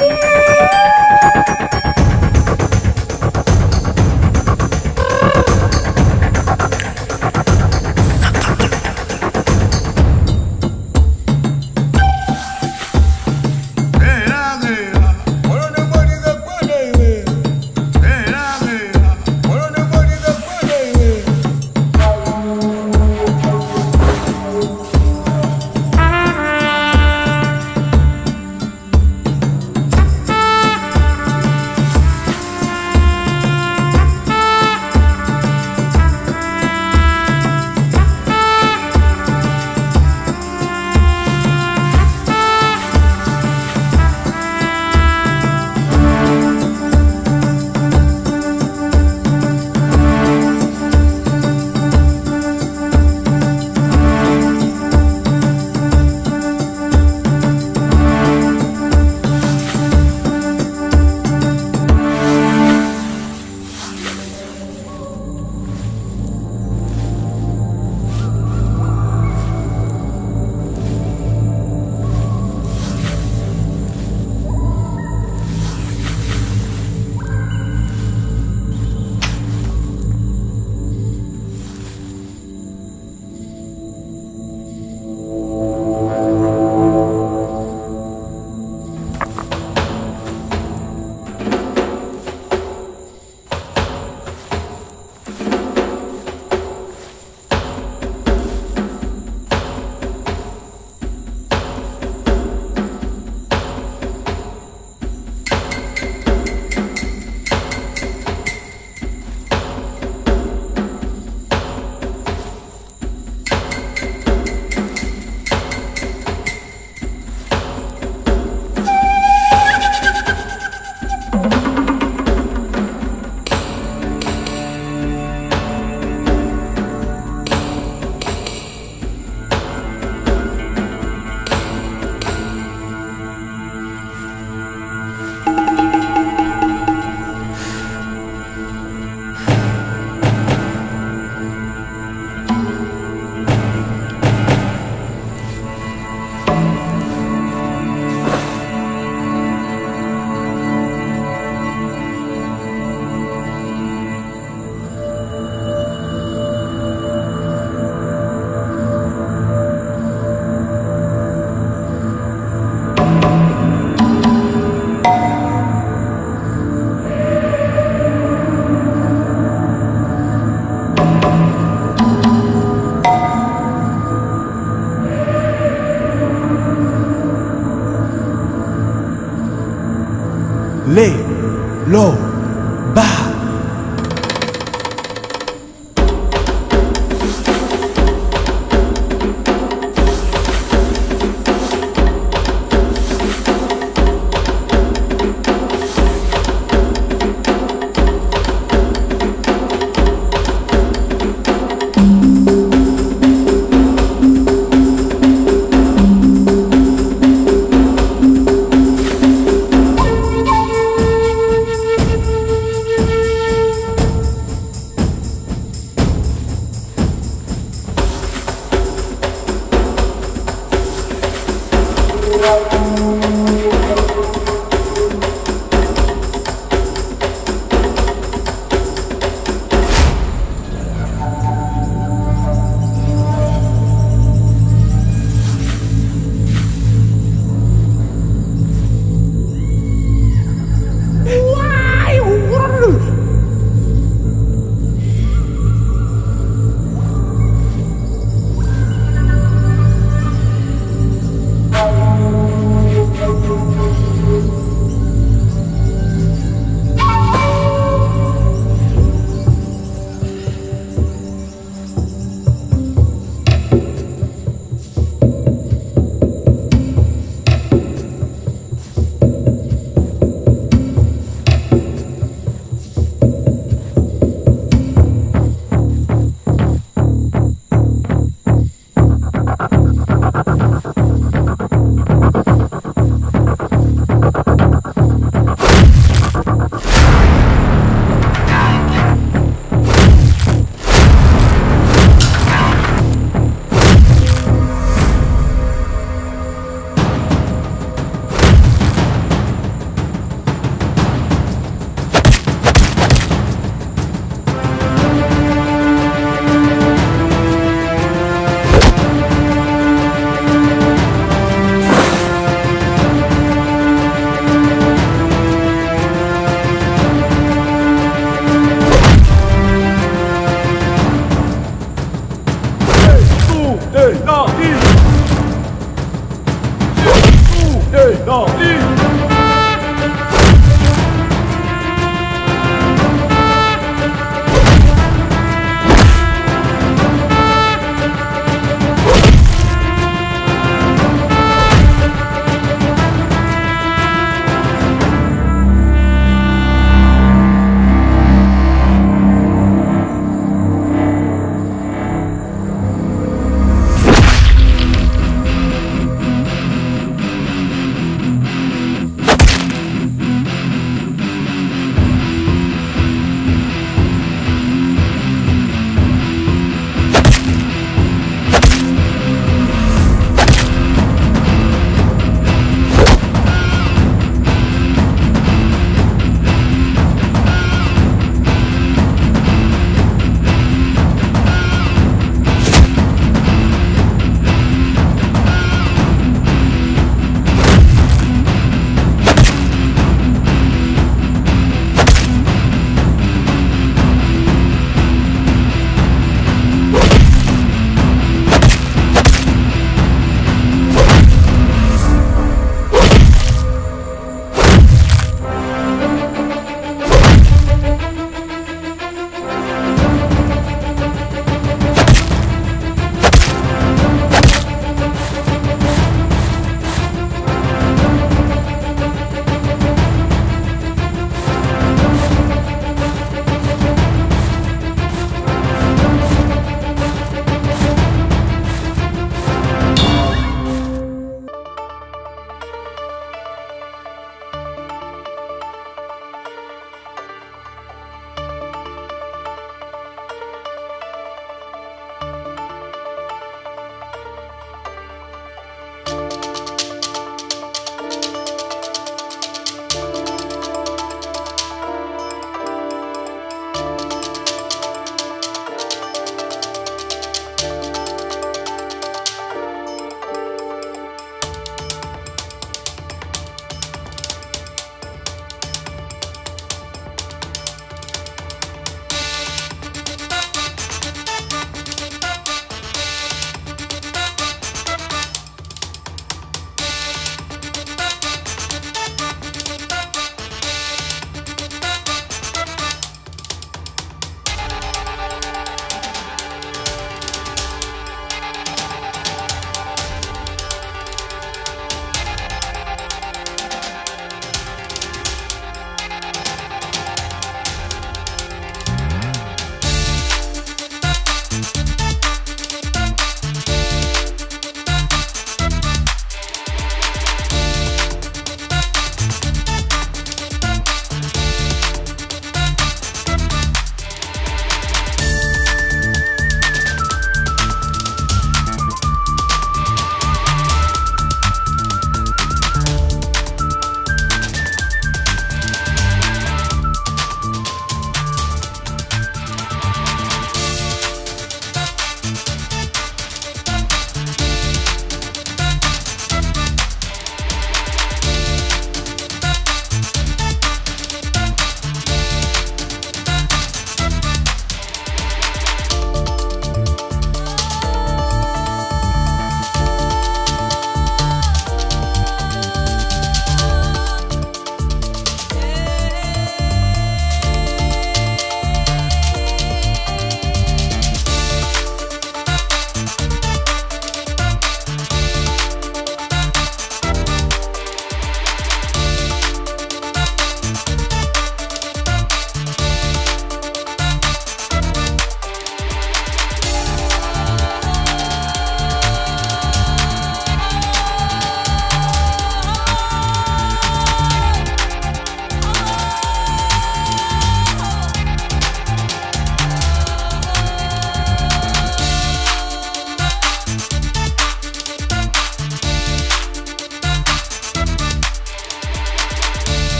Yeah! Bye.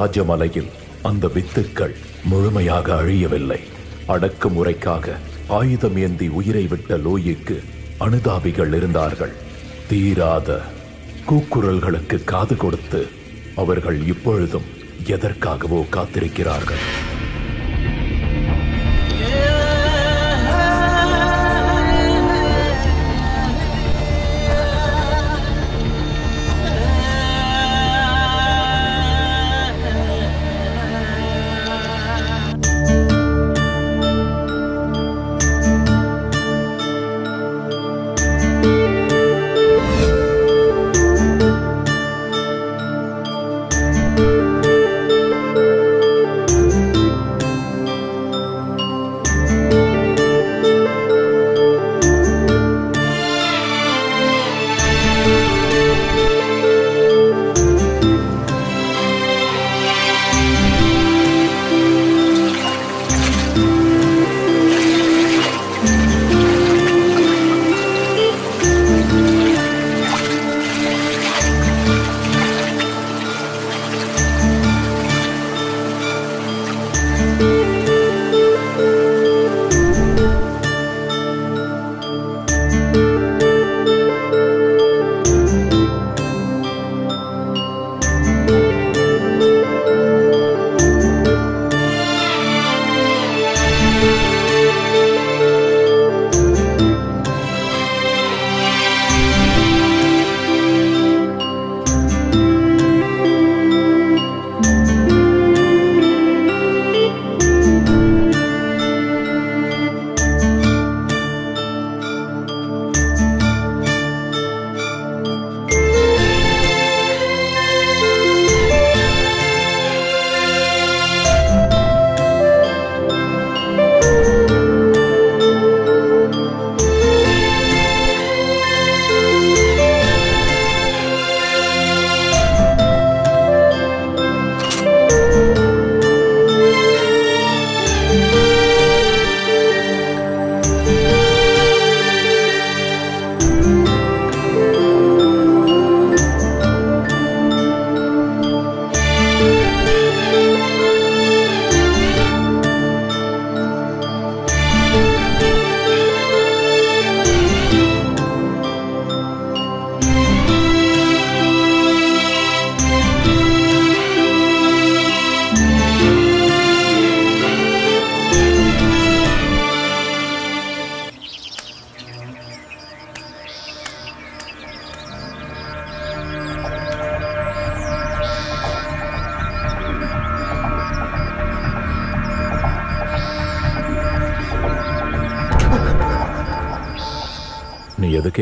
ராஜமலையில் அந்த வித்துக்கள் முழுமையாக அழியவில்லை. அடக்குமுறைக்காக ஆயுதம் ஏந்தி உயிரை விட்ட லோயிக்கு அனுதாபிகள் இருந்தார்கள். தீராத கூக்குரல்களுக்கு காது கொடுத்து அவர்கள் இப்பொழுதும் எதற்காகவோ காத்திருக்கிறார்கள்.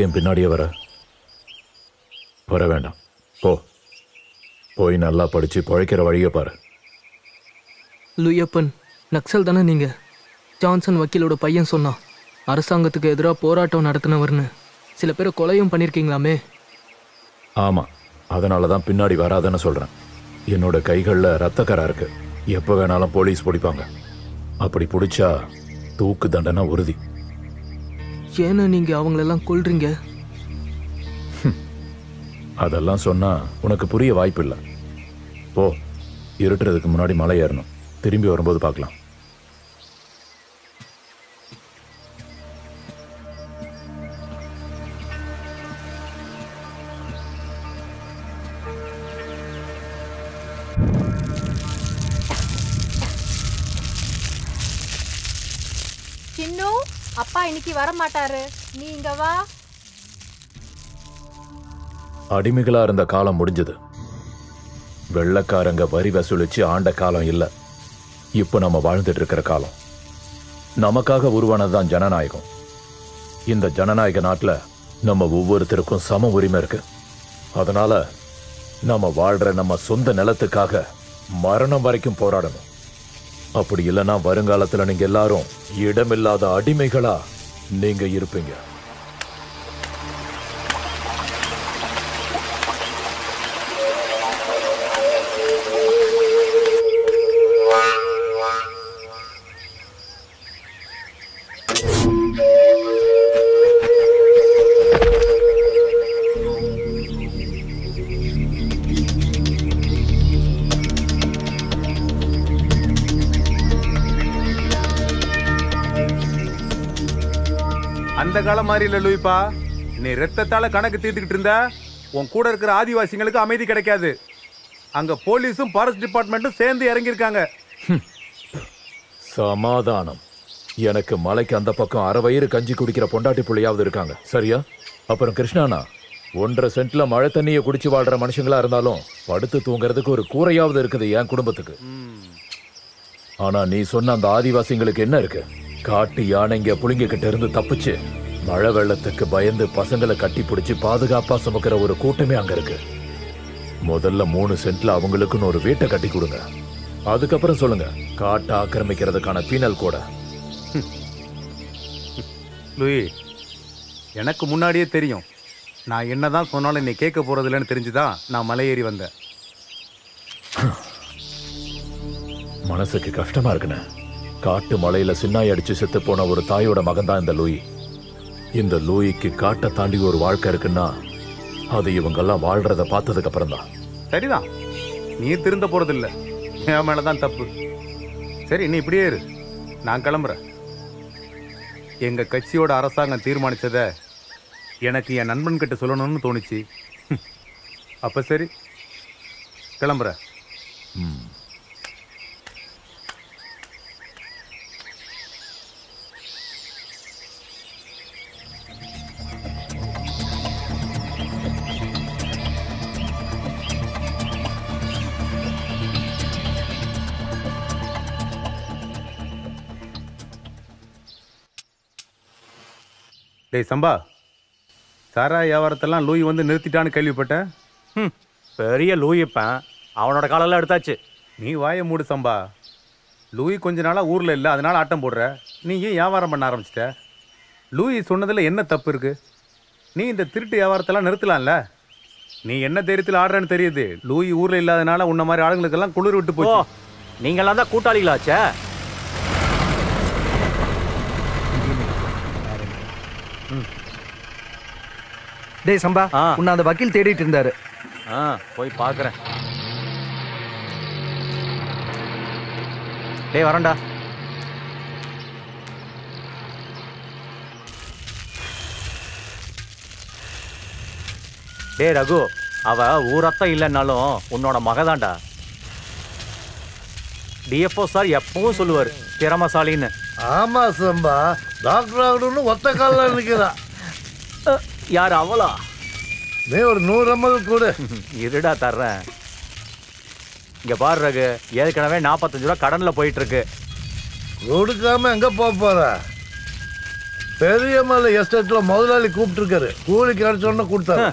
என் பின்னாடியே வர. வர வேண்டாம். போ. போய் நல்லா படிச்சு பிழைக்கிற வழியை பாரு. லுயப்பன் நக்சல் தானே நீங்க? ஜான்சன் வக்கீலோட பையன் சொன்னான் அரசாங்கத்துக்கு எதிராக போராட்டம் நடத்தினவர்னு. சில பேரை கொலையும் பண்ணியிருக்கீங்களாமே ஆமா. அதனால தான் பின்னாடி வராதன்னு சொல்றேன். என்னோட கைகளில் ரத்தக்கரை இருக்கு. எப்போ வேணாலும் போலீஸ் பிடிப்பாங்க. அப்படி பிடிச்சா தூக்கு தண்டனை உறுதி. ஏன்னா நீங்க அவங்களெல்லாம் கொல்றீங்க? அதெல்லாம் சொன்னா உனக்கு புரிய வாய்ப்பில்லை. போ இருட்டுறதுக்கு முன்னாடி மலை ஏறணும். திரும்பி வரும்போது பார்க்கலாம். இன்னைக்கு வர மாட்டாரு நீ இங்க வா. அடிமைகளா இருந்த காலம் முடிஞ்சது. வெள்ளக்காரங்க வரி வசூலிச்சு ஆண்ட காலம் இல்ல. இப்ப நம்ம வாழ்ந்துட்டு இருக்கிற காலம். நமக்காக உருவானதுதான் ஜனநாயகம். இந்த ஜனநாயக நாட்டுல நம்ம ஒவ்வொருத்தருக்கும் சம உரிமை இருக்கு. அதனால நம்ம வாழ்ற நம்ம சொந்த நிலத்துக்காக மரணம் வரைக்கும் போராடணும். அப்படி இல்லைன்னா வருங்காலத்துல நீங்க எல்லாரும் இடமில்லாத அடிமைகளா நீங்க இருப்பீங்க. அந்த காலம் மாதிரி இல்ல லூயிப்பா. நீ ரத்தத்தால கணக்கு தீர்த்துக்கிட்டு இருந்தா உன் கூட இருக்கிற ஆதிவாசிங்களுக்கு அமைதி கிடைக்காது. அங்க போலீஸும் ஃபாரஸ்ட் டிபார்ட்மெண்ட்டும் சேர்ந்து இறங்கியிருக்காங்க. சமாதானம். எனக்கு மலைக்கு அந்த பக்கம் அரை வயிறு கஞ்சி குடிக்கிற பொண்டாட்டி புள்ளையாவது இருக்காங்க. சரியா? அப்புறம் கிருஷ்ணானா? ஒன்றரை சென்ட்ல மழை தண்ணியை குடிச்சு வாழ்ற மனுஷங்களா இருந்தாலும் படுத்து தூங்குறதுக்கு ஒரு கூரையாவது இருக்குது என் குடும்பத்துக்கு. ஆனா நீ சொன்ன அந்த ஆதிவாசிங்களுக்கு என்ன இருக்கு? காட்டு யானைங்க புளிங்க கிட்ட இருந்து தப்பிச்சு மழை வெள்ளத்துக்கு பயந்து பசங்களை கட்டி பிடிச்சு பாதுகாப்பா சுமக்கிற ஒரு கூட்டமே அங்க இருக்கு. முதல்ல மூணு சென்ட்ல அவங்களுக்குன்னு ஒரு வீட்டை கட்டி கொடுங்க. அதுக்கப்புறம் சொல்லுங்க காட்டை ஆக்கிரமிக்கிறதுக்கான பீனல் கூட. லூயி எனக்கு முன்னாடியே தெரியும். நான் என்னதான் சொன்னாலும் நீ கேட்க போறது இல்லைன்னு தெரிஞ்சுதான் நான் மலை ஏறி வந்தேன். மனசுக்கு கஷ்டமா இருக்குண்ணே. காட்டு மலையில சின்னாய் அடிச்சு செத்து போன ஒரு தாயோட மகன் தான் இந்த லூயி. இந்த லூயிக்கு காட்டை தாண்டி ஒரு வாழ்க்கை இருக்குன்னா அது இவங்கெல்லாம் வாழ்றத பார்த்ததுக்கு அப்புறம் தான் சரிதான். நீ திருந்த போறது இல்ல என் மேலதான் தப்பு. சரி நீ இப்படியே இரு. நான் கிளம்புறேன். எங்க கட்சியோட அரசாங்கம் தீர்மானிச்சத எனக்கு என் நண்பன் கிட்ட சொல்லணும்னு தோணுச்சு. அப்ப சரி கிளம்புறேன். டேய் சம்பா. சாரா வியாபாரத்தெல்லாம் லூயி வந்து நிறுத்திட்டான்னு கேள்விப்பட்டேன் ம், பெரிய லூயிப்பேன் அவனோட காலெல்லாம் எடுத்தாச்சு. நீ வாயை மூடு சம்பா. லூயி கொஞ்ச நாளா ஊர்ல இல்ல அதனால ஆட்டம் போடுற. நீ ஏன் வியாபாரம் பண்ண ஆரம்பிச்சிட்ட? லூயி சொன்னதுல என்ன தப்பு இருக்கு? நீ இந்த திருட்டு வியாபாரத்தெல்லாம் நிறுத்தலாம்ல? நீ என்ன தைரியத்தில் ஆடுறன்னு தெரியுது. லூயி ஊர்ல இல்லாதனால உன்ன மாதிரி ஆளுங்களுக்கெல்லாம் குளிர் விட்டு போச்சு. நீங்களாம் தான் கூட்டாளிகளாச்சே. டேய் சம்பா. உன்னை அந்த வக்கீல் தேடிட்டு இருந்தாரு. ஆ போய் பார்க்குறேன். டேய் வரேன்டா. டேய் ரகு அவ ஊரத்தம் இல்லைன்னாலும் உன்னோட மகதான்டா. டிஎஃப்ஓ சார் எப்பவும் சொல்லுவார் திறமசாலின்னு. ஆமா சம்பா டாக்டர் ஆகணும்னு ஒத்த காலில் நிற்கிறா யார் அவளா? நீ ஒரு நூறு எம்எல் கொடு. இருடா தர்றேன். இங்க பாரு ரகு. ஏற்கனவே நாற்பத்தஞ்சு ரூபா கடன்ல போயிட்டு இருக்கு கொடுக்காம எங்க போக போற? பெரிய மலை எஸ்டேட்ல முதலாளி கூப்பிட்டுருக்காரு. கூலி கிடைச்சோன்னு கொடுத்தாரு.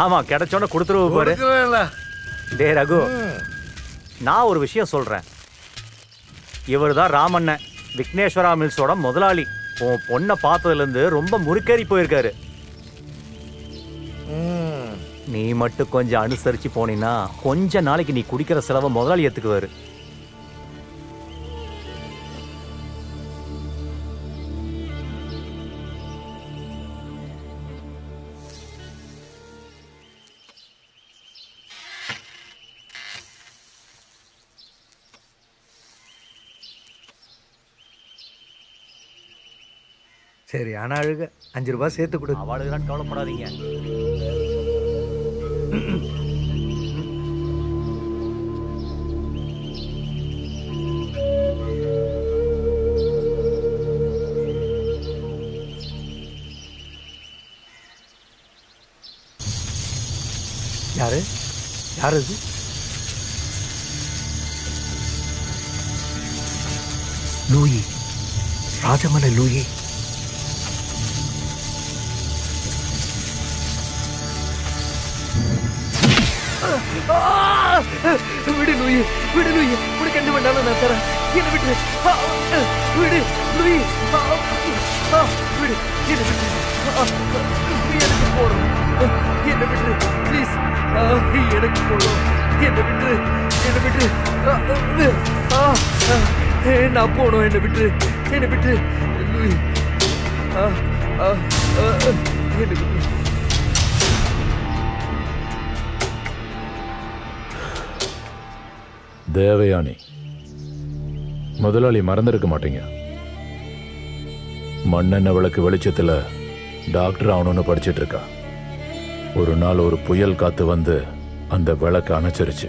ஆமா கிடைச்சோன்னு கொடுத்துருவு பாரு. டே ரகு. நான் ஒரு விஷயம் சொல்றேன். இவர் தான் ராமண்ணன் விக்னேஸ்வரா மில்ஸோட முதலாளி. உன் பொண்ணை பார்த்ததுல இருந்து ரொம்ப முறுக்கேறி போயிருக்காரு. நீ மட்டும் கொஞ்சம் அனுசரிச்சு போனீன்னா கொஞ்ச நாளைக்கு நீ குடிக்கிற செலவை முதலாளி ஏத்துக்குவாரு. சரி ஆனா அழுக. அஞ்சு ரூபாய் சேர்த்து கொடு. அவளுக்கு கவலைப்படாதீங்க. யாரு யாரு இது லூயி ராஜமலை லூயி விடு லூயி விடு லூயி உனக்கு என்ன வேண்டாலும் நான் தரேன் என்ன விட்டு விடு லூயி விடு என்ன விட்டு எனக்கு போடும் என்ன விட்டு ப்ளீஸ் எனக்கு போடும் என்ன விட்டு என்ன விட்டு நான் போடும் என்ன விட்டு என்ன விட்டு லூயி ஆ, ஆ, ஆ, தேவயானி. முதலாளி மறந்திருக்க மாட்டீங்க. மண்ணெண்ண விளக்கு வெளிச்சத்துல டாக்டர் ஆகணும்னு படிச்சிட்டு இருக்கா ஒரு நாள் ஒரு புயல் காத்து வந்து அந்த விளக்கு அணைச்சிருச்சு.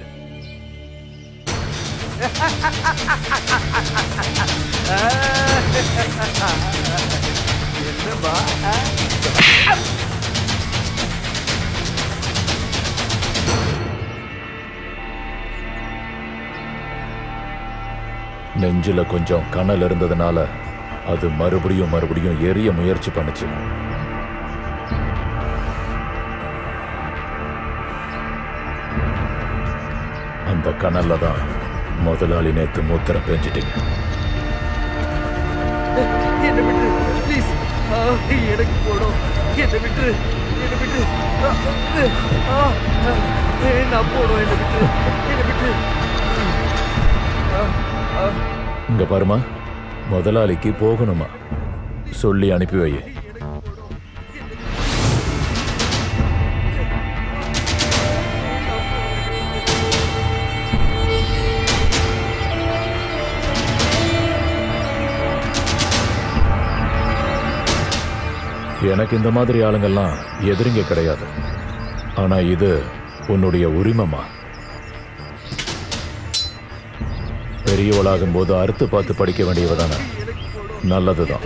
நெஞ்சில கொஞ்சம் கனல் இருந்ததுனால அது மறுபடியும் மறுபடியும் எரிய முயற்சி பண்ணுச்சு. அந்த கனல்ல தான் முதலாளி நேத்து மூத்திரம் பெஞ்சிட்டீங்க. விட்டு ப்ளீஸ் எனக்கு போடும் என்ன விட்டு என்ன விட்டு. ஆ, நான் போடும் என்ன விட்டு என்ன விட்டு. இங்க பாருமா முதலாளிக்கு போகணுமா? சொல்லி அனுப்பி வை எனக்கு இந்த மாதிரி ஆளுங்கள்லாம் எதிரிங்க கிடையாது. ஆனா இது உன்னுடைய உரிமமா பெரியவளாகும் போது அறுத்து பார்த்து படிக்க வேண்டியவ தானே நல்லதுதான்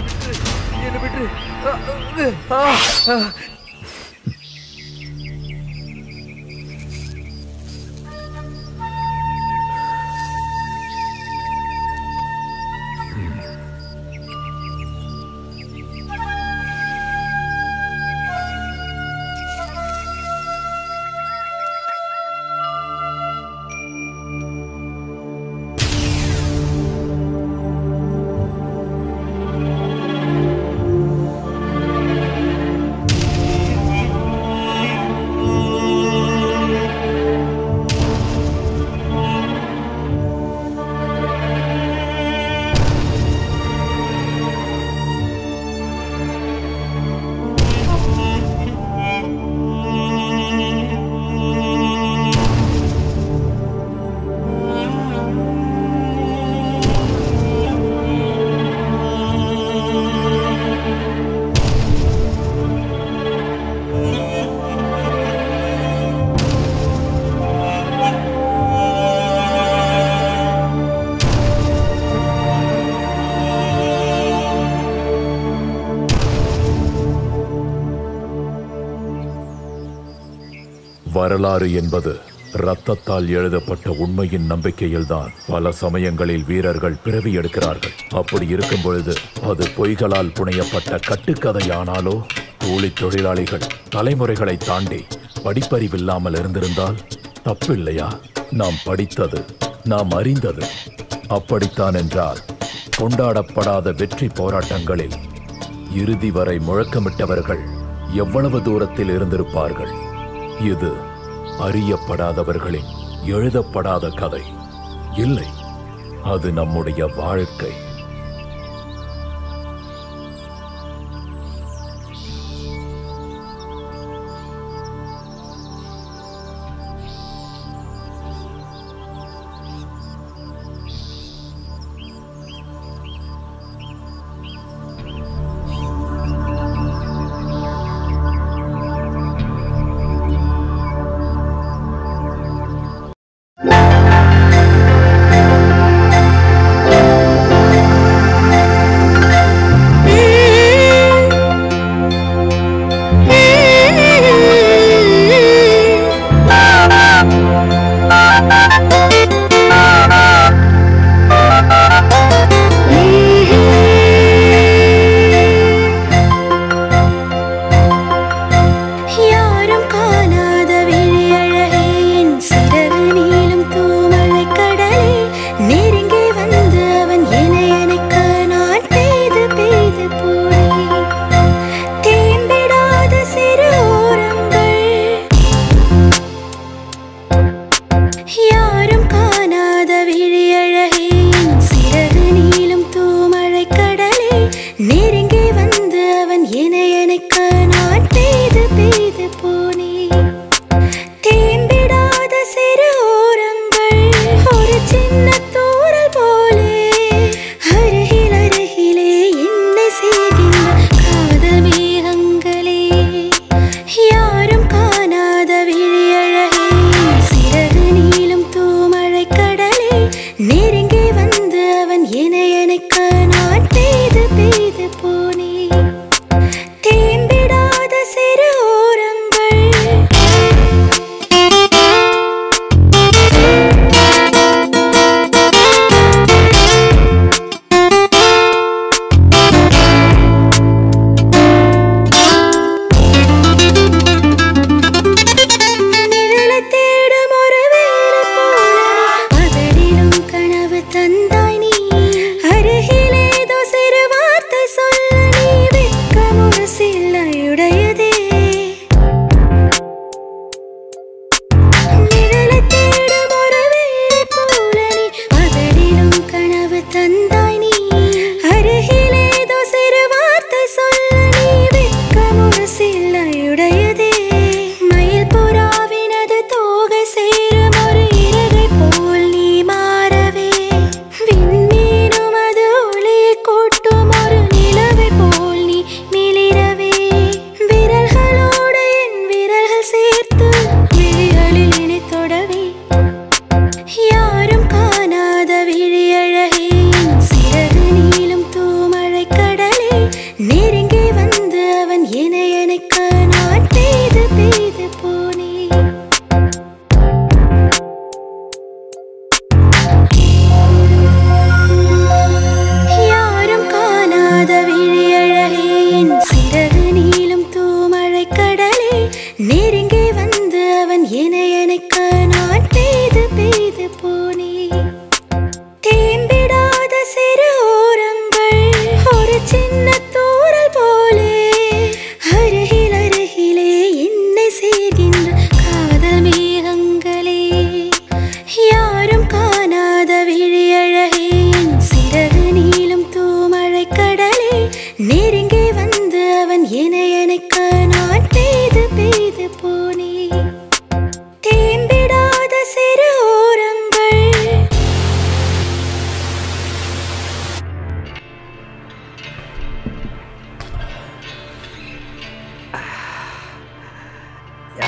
வரலாறு என்பது ரத்தத்தால் எழுதப்பட்ட உண்மையின் நம்பிக்கையில்தான் பல சமயங்களில் வீரர்கள் பிறவி எடுக்கிறார்கள். அப்படி இருக்கும் பொழுது அது பொய்களால் புனையப்பட்ட கட்டுக்கதையானாலோ கூலி தொழிலாளிகள் தலைமுறைகளை தாண்டி படிப்பறிவில்லாமல் இருந்திருந்தால் தப்பில்லையா? நாம் படித்தது நாம் அறிந்தது அப்படித்தான் என்றால் கொண்டாடப்படாத வெற்றி போராட்டங்களில் இறுதி வரை முழக்கமிட்டவர்கள் எவ்வளவு தூரத்தில் இருந்திருப்பார்கள்? இது அறியப்படாதவர்களின் எழுதப்படாத கதை. இல்லை அது நம்முடைய வாழ்க்கை. நான் பெய்து பெய்து போனேன் தேம்பிடாத சிறு ஓரங்கள்.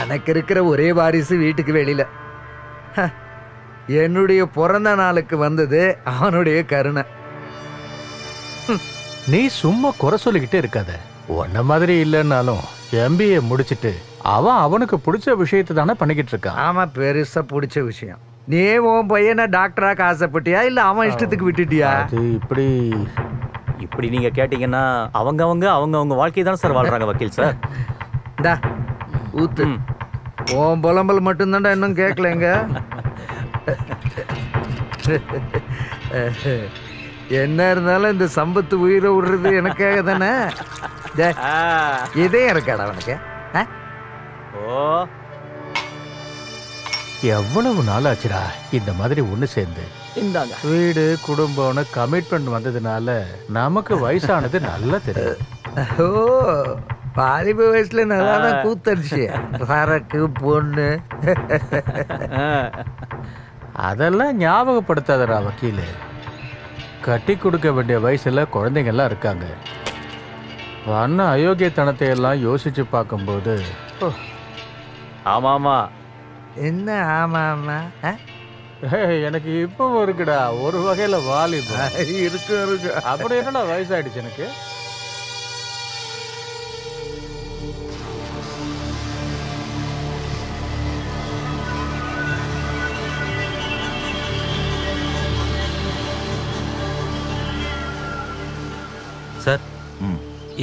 எனக்கு இருக்கிற ஒரே வாரிசு வீட்டுக்கு வெளியில. என்னுடைய பிறந்த நாளுக்கு வந்தது அவனுடைய கருணை. நீ சும்மா குறை சொல்லிக்கிட்டே இருக்காத. உன்ன மாதிரி இல்லைன்னாலும் எம்பிஏ முடிச்சிட்டு அவன் அவனுக்கு பிடிச்ச விஷயத்தை தானே பண்ணிக்கிட்டு இருக்கான். ஆமா பெருசா பிடிச்ச விஷயம். நீ உன் பையனை டாக்டராக்க ஆசைப்பட்டியா? இல்ல அவன் இஷ்டத்துக்கு விட்டுட்டியா? அது இப்படி இப்படி நீங்க கேட்டீங்கன்னா அவங்க அவங்க அவங்க அவங்க வாழ்க்கை தானே சார் வாழ்றாங்க வக்கீல் சார்? இந்தா ஊத்து. உன் புலம்பல் மட்டும்தான்டா இன்னும் கேட்கலங்க என்ன இருந்தாலும் இந்த சம்பத்து உயிரை விடுறது எனக்காக தானே? இதே இருக்காடா அவனுக்கு ஆ? ஓ எவ்வளவு நாள் ஆச்சுடா இந்த மாதிரி ஒண்ணு சேர்ந்து இந்தாங்க வீடு குடும்பம்னு கமிட்மெண்ட் வந்ததுனால நமக்கு வயசானது நல்லா தெரியும் ஓ வாலிப வயசுல நல்லா தான் கூத்தடிச்சு சரக்கு பொண்ணு அதெல்லாம் ஞாபகப்படுத்தாதடா வக்கீலு கட்டி கொடுக்க வேண்டிய வயசுல குழந்தைங்க எல்லாம் இருக்காங்க பண்ண அயோக்கியத்தனத்தை எல்லாம் யோசிச்சு பார்க்கும்போது ஆமா ஆமா என்ன ஆமா ஆமா எனக்கு இப்போ இருக்குடா. ஒரு வகையில வாலிபம். இருக்கு இருக்கு அப்படி என்னடா வயசாயிடுச்சு எனக்கு?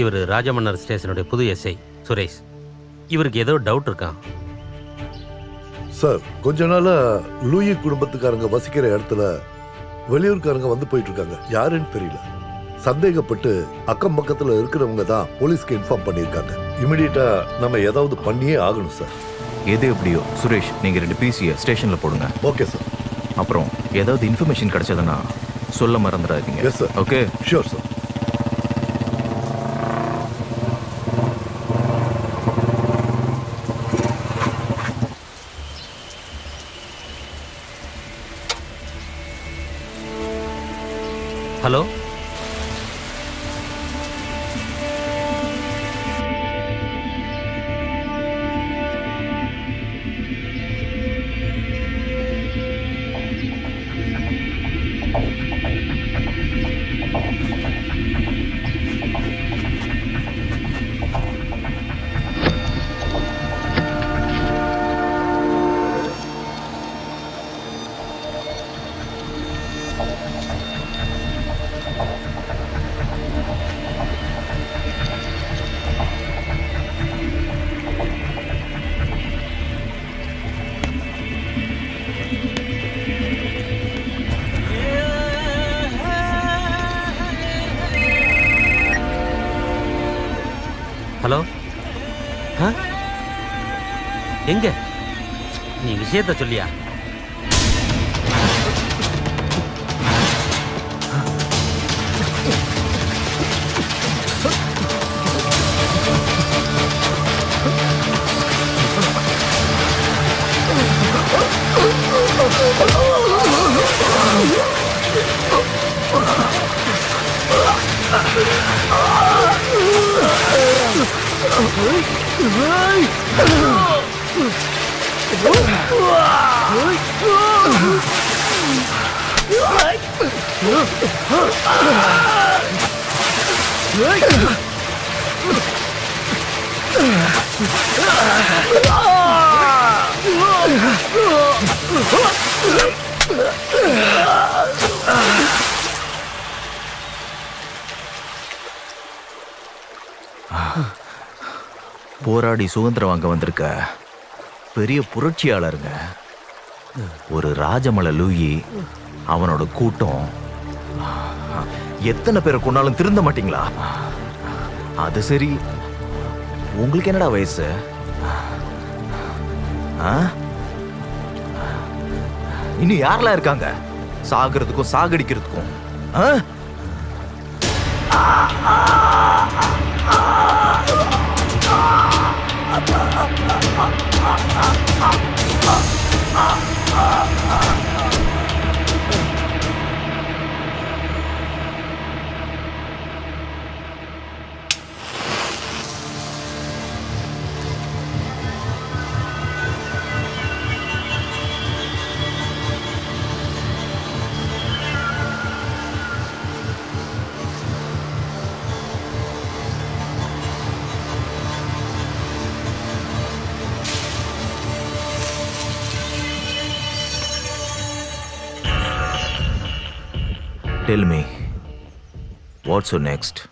இவர் ராஜமன்னர் ஸ்டேஷனுடைய புது எஸ்ஐ சுரேஷ். இவருக்கு ஏதோ டவுட் இருக்கான் சார் கொஞ்ச நாளா லூயி குடும்பத்துக்காரங்க வசிக்கிற இடத்துல வெளியூர்காரங்க வந்து போயிட்டு இருக்காங்க யாருன்னு தெரியல. சந்தேகப்பட்டு அக்கம் பக்கத்துல இருக்கிறவங்க தான் போலீஸ்க்கு இன்ஃபார்ம் பண்ணியிருக்காங்க. இமிடியேட்டா நம்ம ஏதாவது பண்ணியே ஆகணும் சார். எது எப்படியோ சுரேஷ் நீங்க ரெண்டு பிசிய ஸ்டேஷன்ல போடுங்க. ஓகே சார் அப்புறம் ஏதாவது இன்ஃபர்மேஷன் கிடைச்சதுன்னா சொல்ல மறந்துடாதீங்க. Yes sir okay sure sir hello ஆ? எங்க? நீ விஷயத்த சொல்லியா? Ah! போராடி சுதந்திரம் வாங்க வந்திருக்க பெரிய புரட்சியாளருங்க. ஒரு ராஜமலை லூயி அவனோட கூட்டம். எத்தனை பேரை கொண்டாலும் திருந்த மாட்டீங்களா? அது சரி. உங்களுக்கு என்னடா வயசு? ஆ? இன்னும் யாரெல்லாம் இருக்காங்க? சாகிறதுக்கும் சாகடிக்கிறதுக்கும். ஆ? Ah! Tell me, what's your next?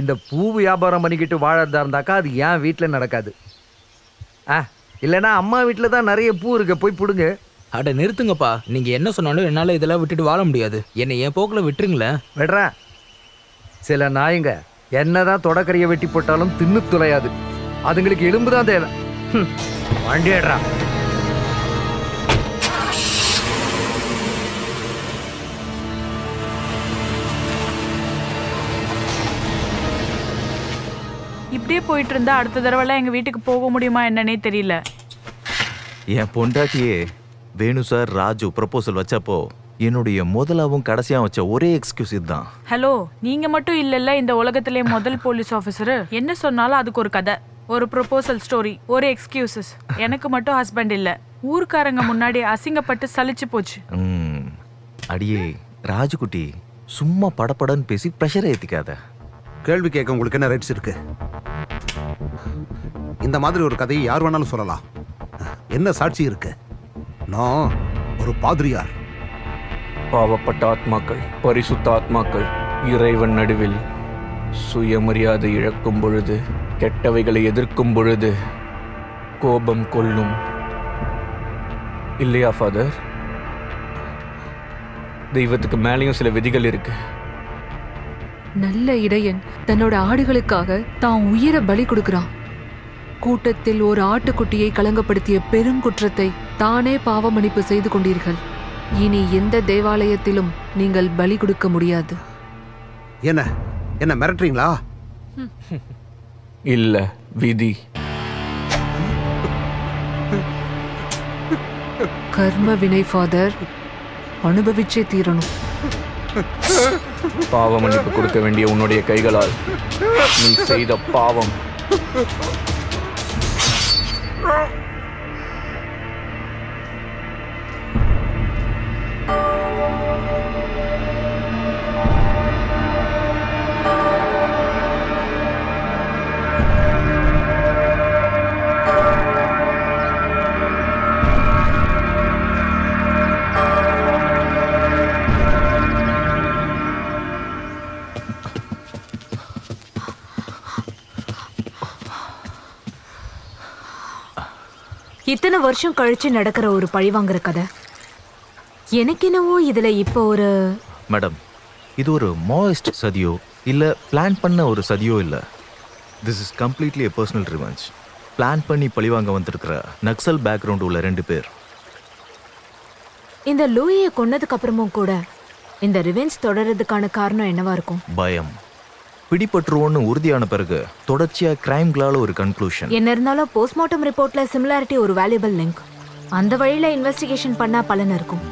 இந்த பூ வியாபாரம் பண்ணிக்கிட்டு வாழறதா இருந்தாக்கா அது ஏன் வீட்டில் நடக்காது. ஆ இல்லைன்னா அம்மா வீட்டில் தான் நிறைய பூ இருக்கு. போய் பிடுங்க. அட நிறுத்துங்கப்பா. நீங்க என்ன சொன்னாலும் என்னால இதெல்லாம் விட்டுட்டு வாழ முடியாது. என்னை என் போக்குல விட்டுருங்களேன் விடுறேன். சில நாய்ங்க என்னதான் தொடக்கரையை வெட்டி போட்டாலும் தின்னு துளையாது. அதுங்களுக்கு எலும்பு தான் தேவை. ஹம், போயிட்டு இருந்தா அடுத்த தடவைலாம் எங்க வீட்டுக்கு போக முடியுமா என்னன்னே தெரியல. என் பொண்டாட்டியே வேணு சார் ராஜு ப்ரப்போசல் வச்சப்போ என்னுடைய முதலாவும் கடைசியா வச்ச ஒரே எக்ஸ்கியூஸ் இதுதான். ஹலோ நீங்க மட்டும் இல்லல்ல இந்த உலகத்திலே முதல் போலீஸ் ஆஃபீஸர் என்ன சொன்னாலும் அதுக்கு ஒரு கதை. ஒரு ப்ரொபோசல் ஸ்டோரி ஒரு எக்ஸ்கியூசஸ் எனக்கு மட்டும் ஹஸ்பண்ட் இல்ல. ஊர்க்காரங்க முன்னாடி அசிங்கப்பட்டு சலிச்சு போச்சு. ம், அடியே ராஜுகுட்டி சும்மா படபடன்னு பேசி ப்ரெஷரை ஏத்திக்காத. கேள்வி கேட்க உங்களுக்கு என்ன ரைட்ஸ் இருக்கு? இந்த மாதிரி ஒரு கதையை யார் வேணாலும் சொல்லலாம். என்ன சாட்சி இருக்கு? நான் ஒரு பாதிரியார். பாவப்பட்ட ஆத்மாக்கள் பரிசுத்த ஆத்மாக்கள் இறைவன் நடுவில் சுயமரியாதை இழக்கும் பொழுது கெட்டவைகளை எதிர்க்கும் பொழுது கோபம் கொள்ளும். இல்லையா ஃபாதர் தெய்வத்துக்கு மேலேயும் சில விதிகள் இருக்கு. நல்ல இடையன் தன்னோட ஆடுகளுக்காக தான் உயிரை பலி கொடுக்கிறான். கூட்டத்தில் ஒரு ஆட்டுக்குட்டியை கலங்கப்படுத்திய பெருங்குற்றத்தை தானே பாவமன்னிப்பு செய்து கொண்டீர்கள். இனி எந்த தேவாலயத்திலும் நீங்கள் பலி கொடுக்க முடியாது. என்ன? என்ன மிரட்டுறீங்களா? இல்ல விதி. கர்ம வினை ஃபாதர். அனுபவிச்சே தீரணும். பாவ மன்னிப்பு கொடுக்க வேண்டிய உன்னுடைய கைகளால் நீ செய்த பாவம். இத்தனை வருஷம் கழிச்சு நடக்கிற ஒரு பழிவாங்குற கதை. எனக்கு என்னவோ இதுல இப்போ ஒரு மேடம் இது ஒரு மாய்ஸ்ட் சதியோ இல்ல பிளான் பண்ண ஒரு சதியோ இல்ல. This is completely a personal revenge plan பண்ணி பழிவாங்க வந்திருக்கிற நக்சல் பேக்ரவுண்ட் உள்ள ரெண்டு பேர். இந்த லூயியை கொன்னதுக்கு அப்புறமும் கூட இந்த ரிவெஞ்ச் தொடர்றதுக்கான காரணம் என்னவா இருக்கும்? பயம். பிடிபட்டுருவோன்னு உறுதியான பிறகு தொடர்ச்சியா கிரைம்களால ஒரு கன்க்ளூஷன் என்ன இருந்தாலும் போஸ்ட்மார்ட்டம் ரிப்போர்ட்ல சிமிலாரிட்டி ஒரு வேல்யூபிள் லிங்க் அந்த வழியில இன்வெஸ்டிகேஷன் பண்ணா பலன் இருக்கும்.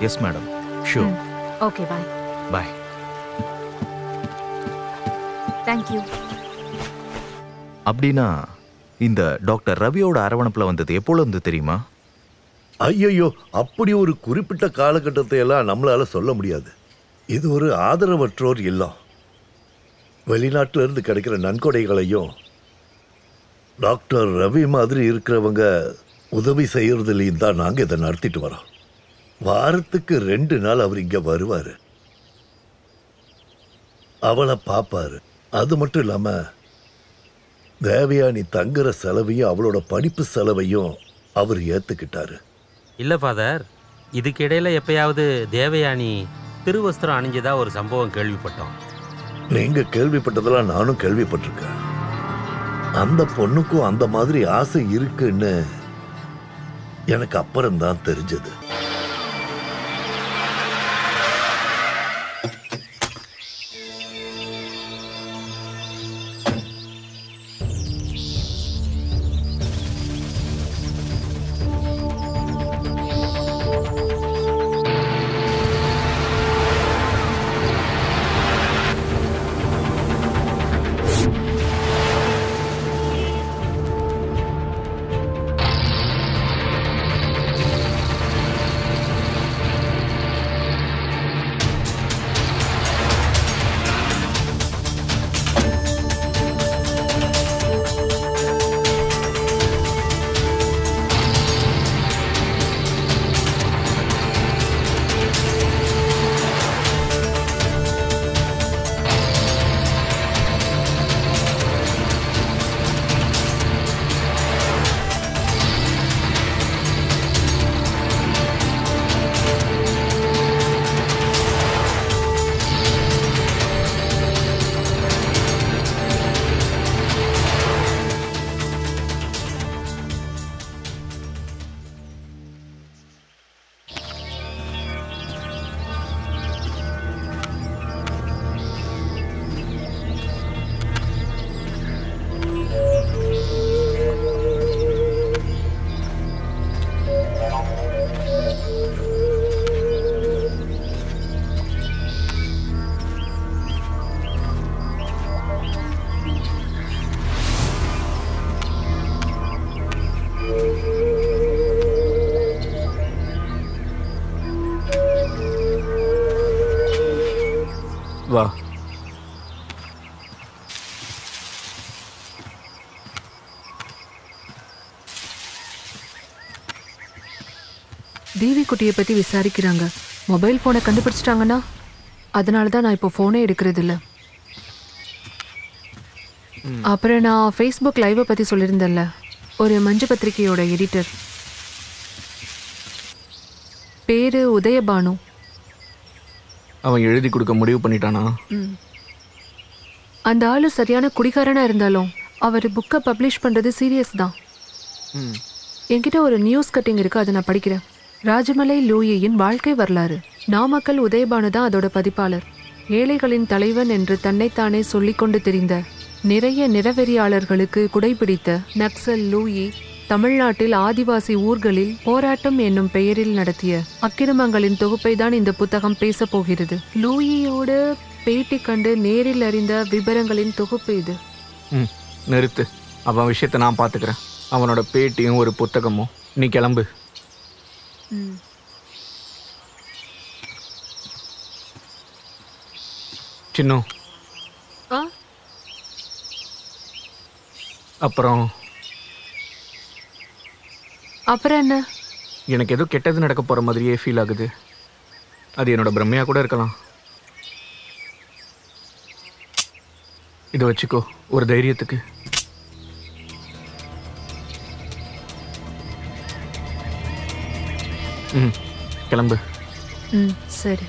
Yes madam sure okay bye bye thank you அப்படின்னா இந்த டாக்டர் ரவியோட அரவணைப்புல வந்தது எப்போல இருந்து தெரியுமா? ஐயையோ அப்படி ஒரு குறிப்பிட்ட காலகட்டத்தை எல்லாம் நம்மளால சொல்ல முடியாது. இது ஒரு ஆதரவற்றோர் இல்லம். வெளிநாட்டிலேருந்து கிடைக்கிற நன்கொடைகளையும் டாக்டர் ரவி மாதிரி இருக்கிறவங்க உதவி செய்கிறதுலேயும் தான் நாங்கள் இதை நடத்திட்டு வரோம். வாரத்துக்கு ரெண்டு நாள் அவர் இங்கே வருவார். அவளை பார்ப்பாரு. அது மட்டும் இல்லாமல் தேவயானி தங்குற செலவையும் அவளோட படிப்பு செலவையும் அவர் ஏற்றுக்கிட்டார் இல்லை ஃபாதர். இதுக்கு எப்பயாவது தேவயானி திருவஸ்திரம் அணிஞ்சதாக ஒரு சம்பவம் கேள்விப்பட்டோம். நீங்க கேள்விப்பட்டதெல்லாம் நானும் கேள்விப்பட்டிருக்கேன். அந்த பொண்ணுக்கும் அந்த மாதிரி ஆசை இருக்குன்னு எனக்கு அப்புறம்தான் தெரிஞ்சது. வா. தேவி குட்டியை பத்தி விசாரிக்கிறாங்க. மொபைல் போனை கண்டுபிடிச்சிட்டாங்கன்னா அதனால தான் நான் இப்போ ஃபோனே எடுக்கிறது இல்ல அப்புறம் நான் ஃபேஸ்புக் லைவை பத்தி சொல்லியிருந்தேன்ல ஒரு மஞ்சு பத்திரிகையோட எடிட்டர் பேரு உதயபானு. அவன் எழுதி கொடுக்க முடிவு பண்ணிட்டானா. அந்த ஆளு சரியான குடிகாரனா இருந்தாலும் அவர் புக்கை பப்ளிஷ் பண்றது சீரியஸ் தான். என்கிட்ட ஒரு நியூஸ் கட்டிங் இருக்கு அதை நான் படிக்கிறேன். ராஜமலை லூயியின் வாழ்க்கை வரலாறு. நாமக்கல் உதயபானு தான் அதோட பதிப்பாளர். ஏழைகளின் தலைவன் என்று தன்னைத்தானே சொல்லிக்கொண்டு திரிந்த நிறைய நிறவெறியாளர்களுக்கு குடைபிடித்த நக்சல் லூயி தமிழ்நாட்டில் ஆதிவாசி ஊர்களில் போராட்டம் என்னும் பெயரில் நடத்திய அக்கிரமங்களின் தொகுப்பை தான் இந்த புத்தகம் பேசப் போகிறது. லூயியோடு பேட்டி கண்டு நேரில் அறிந்த விபரங்களின் தொகுப்பு இது. ம் நிறுத்து. அவன் விஷயத்தை நான் பார்த்துக்கிறேன். அவனோட பேட்டியும் ஒரு புத்தகமும். நீ கிளம்பு. சின்னு. ஆ? அப்புறம் அப்புறம் என்ன? எனக்கு ஏதோ கெட்டது நடக்க போற மாதிரியே ஃபீல் ஆகுது. அது என்னோட பிரம்மையா கூட இருக்கலாம். இதை வச்சுக்கோ ஒரு தைரியத்துக்கு. ம் கிளம்பு. ம் சரி.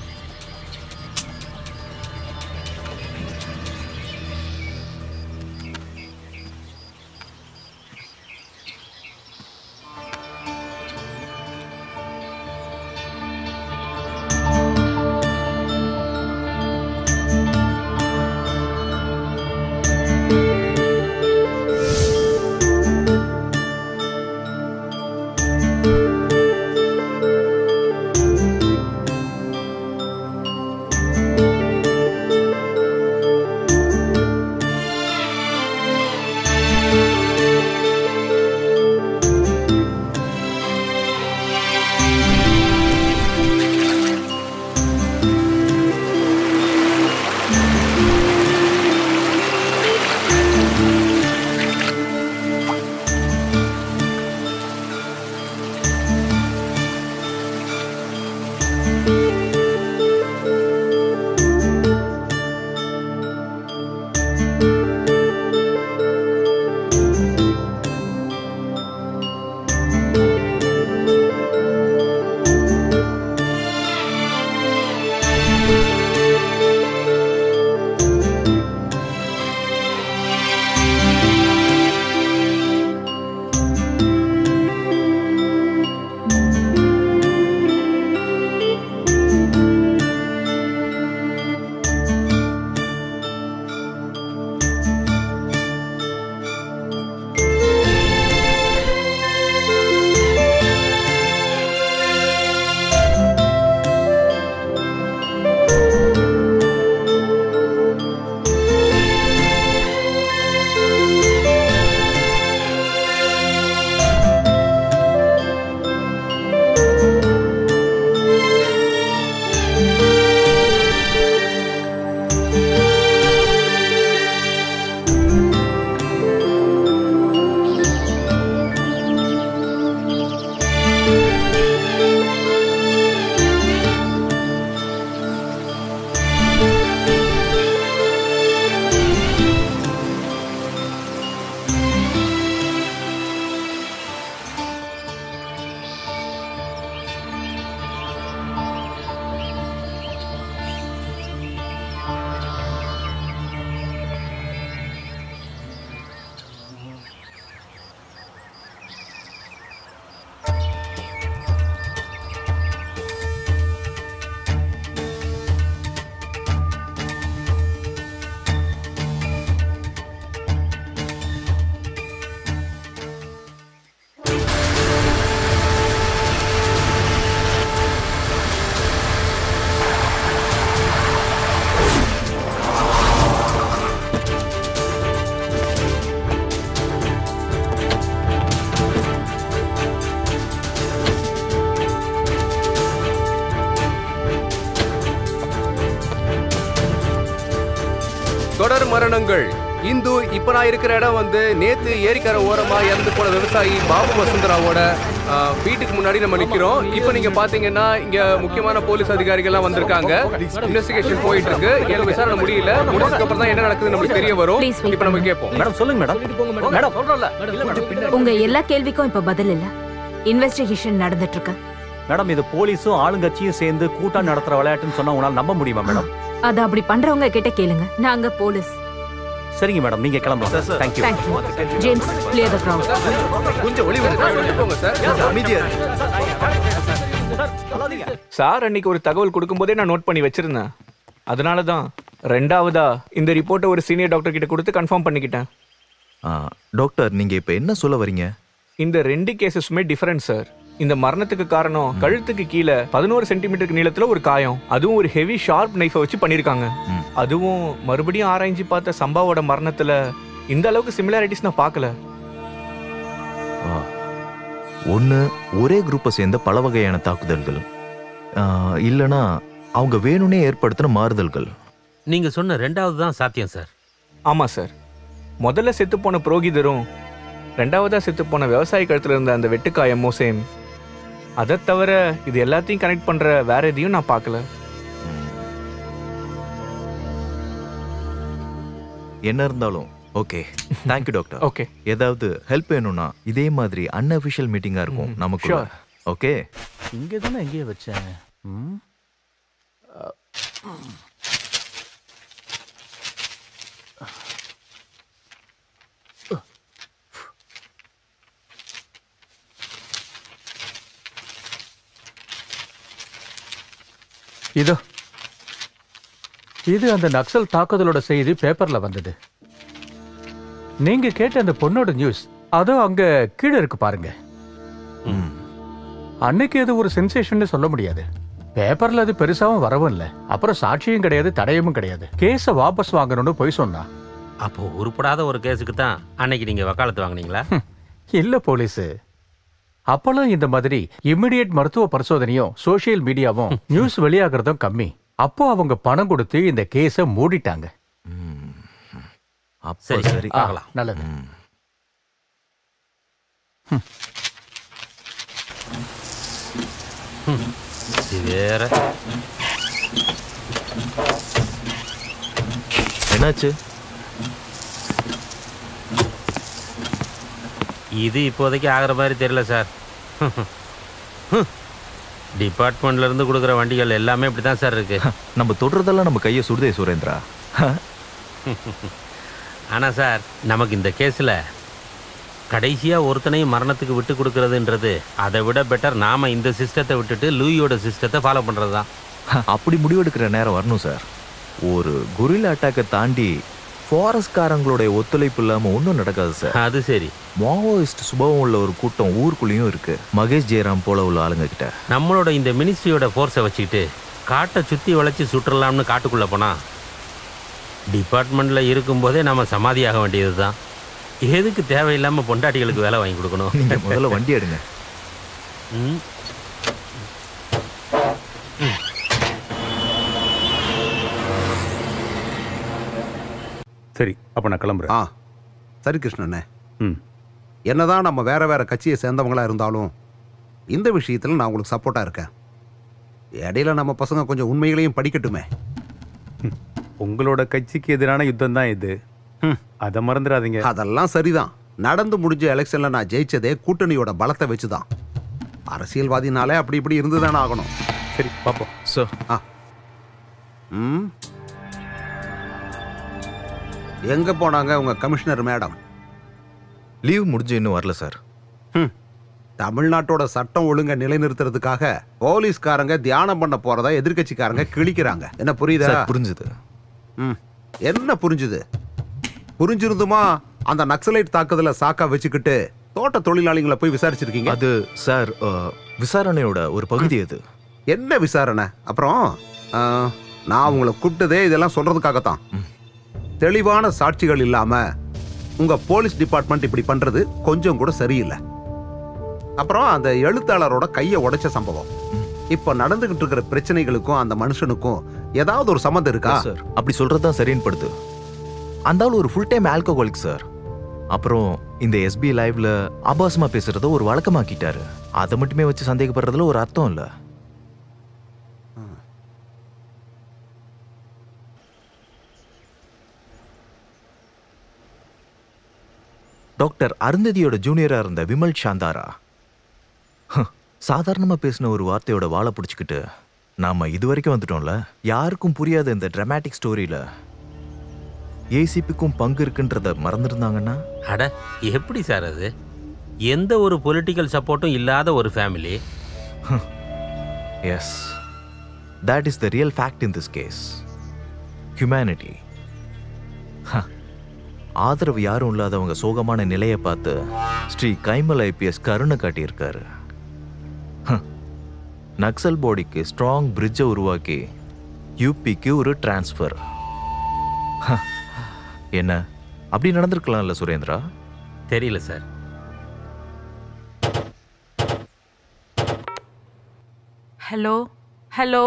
மரணங்கள் இந்து இப்ப நான் இருக்கிற இடம் வந்து நேத்து ஏரிக்கரை ஓரமா இறந்து போன விவசாயி பாபு வசுந்தராவோட வீட்டுக்கு முன்னாடி நம்ம நிக்கிறோம். இப்போ நீங்க பாத்தீங்கன்னா இங்க முக்கியமான போலீஸ் அதிகாரிகள் எல்லாம் வந்திருக்காங்க. இன்வெஸ்டிகேஷன் போயிட்டு இருக்கு எனக்கு விசாரணை முடியல. முடிஞ்சதுக்கு அப்புறம் தான் என்ன நடக்குது நம்மளுக்கு தெரிய வரும். இப்போ நம்ம கேட்போம். மேடம் சொல்லுங்க மேடம் மேடம் உங்க எல்லா கேள்விக்கும் இப்ப பதில் இல்ல. இன்வெஸ்டிகேஷன் நடந்துட்டு இருக்கு மேடம் இது போலீஸும் ஆளுங்கட்சியும் சேர்ந்து கூட்டம் நடத்துற விளையாட்டுன்னு சொன்னா உங்களால நம்ப முடியுமா மேடம் அத அப்படி பண்றவங்க கிட்ட கேளுங்க. நாங்க போலீஸ். சரிங்க மேடம் நீங்க கிளம்பலாம். Thank you thank you James clear the ground கொஞ்சம் ஒளி போங்க சார். அமைதியா சார் அன்னைக்கு ஒரு தகவல் கொடுக்கும்போதே நான் நோட் பண்ணி வச்சிருந்தேன். அதனால தான் ரெண்டாவதா இந்த ரிப்போர்ட்டை ஒரு சீனியர் டாக்டர் கிட்ட கொடுத்து கன்ஃபார்ம் பண்ணிக்கிட்டேன். டாக்டர் நீங்க இப்ப என்ன சொல்ல வரீங்க? இந்த ரெண்டு கேசஸுமே டிஃபரெண்ட் சார். இந்த மரணத்துக்கு காரணம் கழுத்துக்கு கீழே பதினோரு சென்டிமீட்டருக்கு நீளத்துல ஒரு காயம். அதுவும் ஒரு ஹெவி ஷார்ப் நைஃபை வச்சு பண்ணிருக்காங்க. அதுவும் மறுபடியும் ஆராய்ஞ்சு பார்த்த சம்பாவோட மரணத்துல இந்த அளவுக்கு சிமிலாரிட்டிஸ் நான் பார்க்கல. ஒன்று ஒரே குரூப்பை சேர்ந்த பல வகையான தாக்குதல்கள் இல்லனா அவங்க வேணும்னே ஏற்படுத்தின மாறுதல்கள். நீங்க சொன்ன ரெண்டாவது தான் சாத்தியம் சார். ஆமா சார். முதல்ல செத்து போன புரோகிதரும் ரெண்டாவதா செத்து போன விவசாய கழுத்துல இருந்த அந்த வெட்டுக்காயமும் சேம் அதை தவிர இது எல்லாத்தையும் கனெக்ட் பண்ற வேற எதையும் நான் பார்க்கல. என்ன இருந்தாலும் okay thank you doctor okay ஏதாவது ஹெல்ப் வேணும்னா இதே மாதிரி அன்அஃபிஷியல் மீட்டிங்கா இருக்கும் நமக்கு. ஓகே இங்கே தானே எங்கேயே வச்சேன். ம்? இதோ. இது அந்த நக்சல் தாக்குதலோட செய்தி பேப்பர்ல வந்தது. நீங்க கேட்ட அந்த பொண்ணோட நியூஸ் அதோ அங்க கீழே இருக்கு பாருங்க. அன்னைக்கு அது ஒரு சென்சேஷன் சொல்ல முடியாது. பேப்பர்ல அது பெருசாவும் வரவும் இல்ல. அப்புறம் சாட்சியும் கிடையாது தடயமும் கிடையாது. கேஸ வாபஸ் வாங்கணும்னு போய் சொன்னா. அப்போ உருப்படாத ஒரு கேஸுக்கு தான் அன்னைக்கு நீங்க வக்காலத்து வாங்குனீங்களா? இல்ல போலீஸ். அப்பெல்லாம் இந்த மாதிரி இமிடியேட் மருத்துவ பரிசோதனையும் சோஷியல் மீடியாவும் நியூஸ் வெளியாகிறதும் கம்மி. அப்போ அவங்க பணம் கொடுத்து இந்த கேஸ மூடிட்டாங்க. சரி, சரி ஆ, நல்லது. வேற. என்னாச்சு? இது இப்போதைக்கு ஆகிற மாதிரி தெரியல சார். டிபார்ட்மெண்ட்ல இருந்து கொடுக்குற வண்டிகள் எல்லாமே இப்படி தான் சார் இருக்கு. நம்ம தொடுறதெல்லாம் நம்ம கையை சுடுதே சுரேந்திரா. ஆனால் சார் நமக்கு இந்த கேஸில் கடைசியாக ஒருத்தனையும் மரணத்துக்கு விட்டு கொடுக்கறதுன்றது அதை விட பெட்டர் நாம இந்த சிஸ்டத்தை விட்டுட்டு லூயியோட சிஸ்டத்தை ஃபாலோ பண்ணுறது தான் அப்படி முடிவெடுக்கிற நேரம் வரணும் சார். ஒரு குரில் அட்டாக்கை தாண்டி ஃபாரஸ்ட்காரங்களுடைய ஒத்துழைப்பு இல்லாம ஒன்றும் நடக்காது சார். அது சரி. மாவோயிஸ்ட் சுபாவம் உள்ள ஒரு கூட்டம் ஊருக்குள்ளேயும் இருக்கு. மகேஷ் ஜெயராம் போல உள்ள ஆளுங்க கிட்ட. நம்மளோட இந்த மினிஸ்ட்ரியோட ஃபோர்ஸை வச்சுக்கிட்டு காட்டை சுற்றி வளைச்சி சுற்றலாம்னு காட்டுக்குள்ளே போனா டிபார்ட்மெண்ட்டில் இருக்கும்போதே நம்ம சமாதியாக வேண்டியது தான் எதுக்கு தேவையில்லாமல் பொண்டாட்டிகளுக்கு வேலை வாங்கி கொடுக்கணும்? முதல்ல வண்டி எடுங்க. ம். சரி அப்போ நான் கிளம்புறேன். ஆ சரி கிருஷ்ணண்ணே ம். என்னதான் நம்ம வேற வேற கட்சியை சேர்ந்தவங்களா இருந்தாலும் இந்த விஷயத்தில் நான் உங்களுக்கு சப்போர்ட்டா இருக்கேன். இடையில நம்ம பசங்க கொஞ்சம் உண்மைகளையும் படிக்கட்டுமே. உங்களோட கட்சிக்கு எதிரான யுத்தம் தான் இது. அதை மறந்துடாதீங்க. அதெல்லாம் சரிதான். நடந்து முடிஞ்ச எலெக்ஷன்ல நான் ஜெயிச்சதே கூட்டணியோட பலத்தை வச்சுதான். அரசியல்வாதினாலே அப்படி இப்படி இருந்துதானே ஆகணும். சரி பார்ப்போம் சோ ஆ. ம். எங்க போனாங்க உங்க கமிஷனர் மேடம்? லீவ் முடிஞ்சு இன்னும் வரல சார். தமிழ்நாட்டோட சட்டம் ஒழுங்க நிலைநிறுத்துறதுக்காக போலீஸ்காரங்க தியானம் பண்ண போறதா எதிர்க்கட்சிக்காரங்க கிழிக்கிறாங்க. என்ன புரியுதா? புரிஞ்சுது. ம். என்ன புரிஞ்சுது? புரிஞ்சிருந்துமா அந்த நக்சலைட் தாக்குதல சாக்கா வச்சுக்கிட்டு தோட்ட தொழிலாளிகளை போய் விசாரிச்சிருக்கீங்க? அது சார் விசாரணையோட ஒரு பகுதி அது. என்ன விசாரணை? அப்புறம் நான் உங்களை கூப்பிட்டதே இதெல்லாம் சொல்றதுக்காகத்தான். தெளிவான சாட்சிகள் இல்லாம உங்க போலீஸ் டிபார்ட்மெண்ட் இப்படி பண்றது கொஞ்சம் கூட சரியில்லை. அப்புறம் அந்த எழுத்தாளரோட கையை உடைச்ச சம்பவம். இப்ப நடந்துகிட்டு இருக்கிற பிரச்சனைகளுக்கும் அந்த மனுஷனுக்கும் ஏதாவது ஒரு சம்மந்தம் இருக்கா? சார் அப்படி சொல்றது தான் சரின்னு படுது. அந்த ஆள் ஒரு ஃபுல் டைம் ஆல்கோஹாலிக் சார் அப்புறம் இந்த எஸ்பி லைவ்ல ஆபாசமா பேசுறத ஒரு வழக்கமாக்கிட்டாரு. அதை மட்டுமே வச்சு சந்தேகப்படுறதுல ஒரு அர்த்தம் இல்லை. டாக்டர் அருந்ததியோட ஜூனியரா இருந்த விமல் சாந்தாரா? ஹ், சாதாரணமா பேசின ஒரு வார்த்தையோட வாழை பிடிச்சிக்கிட்டு நாம இது வரைக்கும் வந்துட்டோம்ல. யாருக்கும் புரியாத இந்த டிராமாட்டிக் ஸ்டோரியில ஏசிபிக்கும் பங்கு இருக்குன்றத மறந்துருந்தாங்கன்னா? அட எப்படி சார் அது? எந்த ஒரு பொலிட்டிக்கல் சப்போர்ட்டும் இல்லாத ஒரு family yes that is the real fact in this case humanity ஆதரவு யாரும் இல்லாதவங்க சோகமான நிலையை பார்த்து ஸ்ரீ கைமல் ஐபிஎஸ் கருணை காட்டியிருக்காரு. நக்சல் பாடிக்கு ஸ்ட்ராங் பிரிட்ஜை உருவாக்கி யூபிக்கு ஒரு டிரான்ஸ்ஃபர் என்ன? அப்படி நடந்திருக்கலாம்ல சுரேந்திரா? தெரியல சார். Hello hello.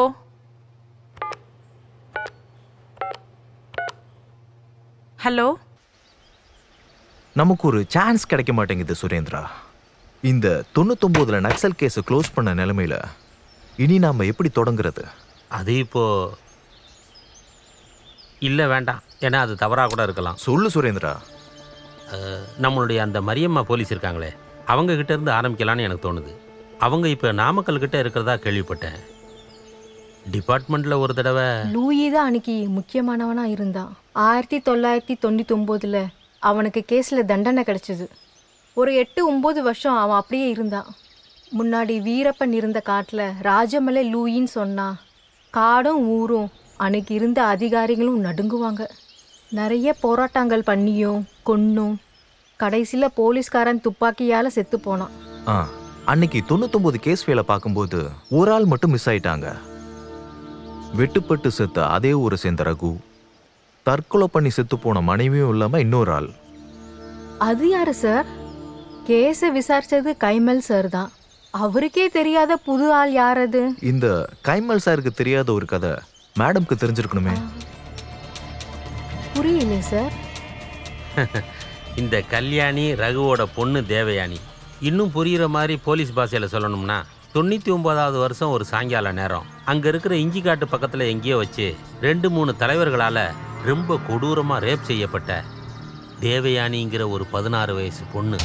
ஹலோ. நமக்கு ஒரு சான்ஸ் கிடைக்க மாட்டேங்குது சுரேந்திரா. இந்த தொண்ணூத்தொம்போதுல நக்சல் கேஸை க்ளோஸ் பண்ண நிலைமையில இனி நாம எப்படி தொடங்குறது? அது இப்போ இல்லை வேண்டாம். ஏன்னா அது தவறாக கூட இருக்கலாம். சொல்லு சுரேந்திரா. நம்மளுடைய அந்த மரியம்மா போலீஸ் இருக்காங்களே அவங்க கிட்ட இருந்து ஆரம்பிக்கலாம்னு எனக்கு தோணுது. அவங்க இப்போ நாமக்கல் கிட்ட இருக்கிறதா கேள்விப்பட்டேன். டிபார்ட்மெண்ட்ல ஒரு தடவை லூயி தான் அன்னைக்கு முக்கியமானவனா இருந்தான். ஆயிரத்தி தொள்ளாயிரத்தி தொண்ணூத்தி ஒம்போதுல அவனுக்கு கேஸில் தண்டனை கிடச்சிது. ஒரு எட்டு ஒம்பது வருஷம் அவன் அப்படியே இருந்தான். முன்னாடி வீரப்பன் இருந்த காட்டில் ராஜமலை லூயின்னு சொன்னான் காடும் ஊரும் அன்னைக்கு இருந்த அதிகாரிகளும் நடுங்குவாங்க. நிறைய போராட்டங்கள் பண்ணியும் கொன்னும். கடைசியில் போலீஸ்காரன் துப்பாக்கியால் செத்து போனான். ஆ அன்னைக்கு தொண்ணூத்தொம்பது கேஸ் வேலை பார்க்கும்போது ஒரு ஆள் மட்டும் மிஸ் ஆயிட்டாங்க. வெட்டுப்பட்டு செத்த அதே ஊரை சேர்ந்த ரகு தற்கொலை பண்ணி செத்து போன மனைவியும் இல்லாம இன்னொரு ஆள். அது யாரு சார்? கேஸை விசாரிச்சது கைமல் சார் தான். அவருக்கே தெரியாத புது ஆள் யார் அது இந்த கைமல் சாருக்கு தெரியாத ஒரு கதை மேடம்க்கு தெரிஞ்சிருக்கணுமே. புரியல சார். இந்த கல்யாணி ரகுவோட பொண்ணு தேவயானி. இன்னும் புரியுற மாதிரி போலீஸ் பாஷையில் சொல்லணும்னா தொண்ணூற்றி ஒன்பதாவது வருஷம் ஒரு சாயங்கால நேரம். அங்கே இருக்கிற இஞ்சிக்காட்டு பக்கத்தில் எங்கேயோ வச்சு ரெண்டு மூணு தலைவர்களால் ரொம்ப கொடூரமாக ரேப் செய்யப்பட்ட தேவயானிங்கிற ஒரு பதினாறு வயசு பொண்ணு.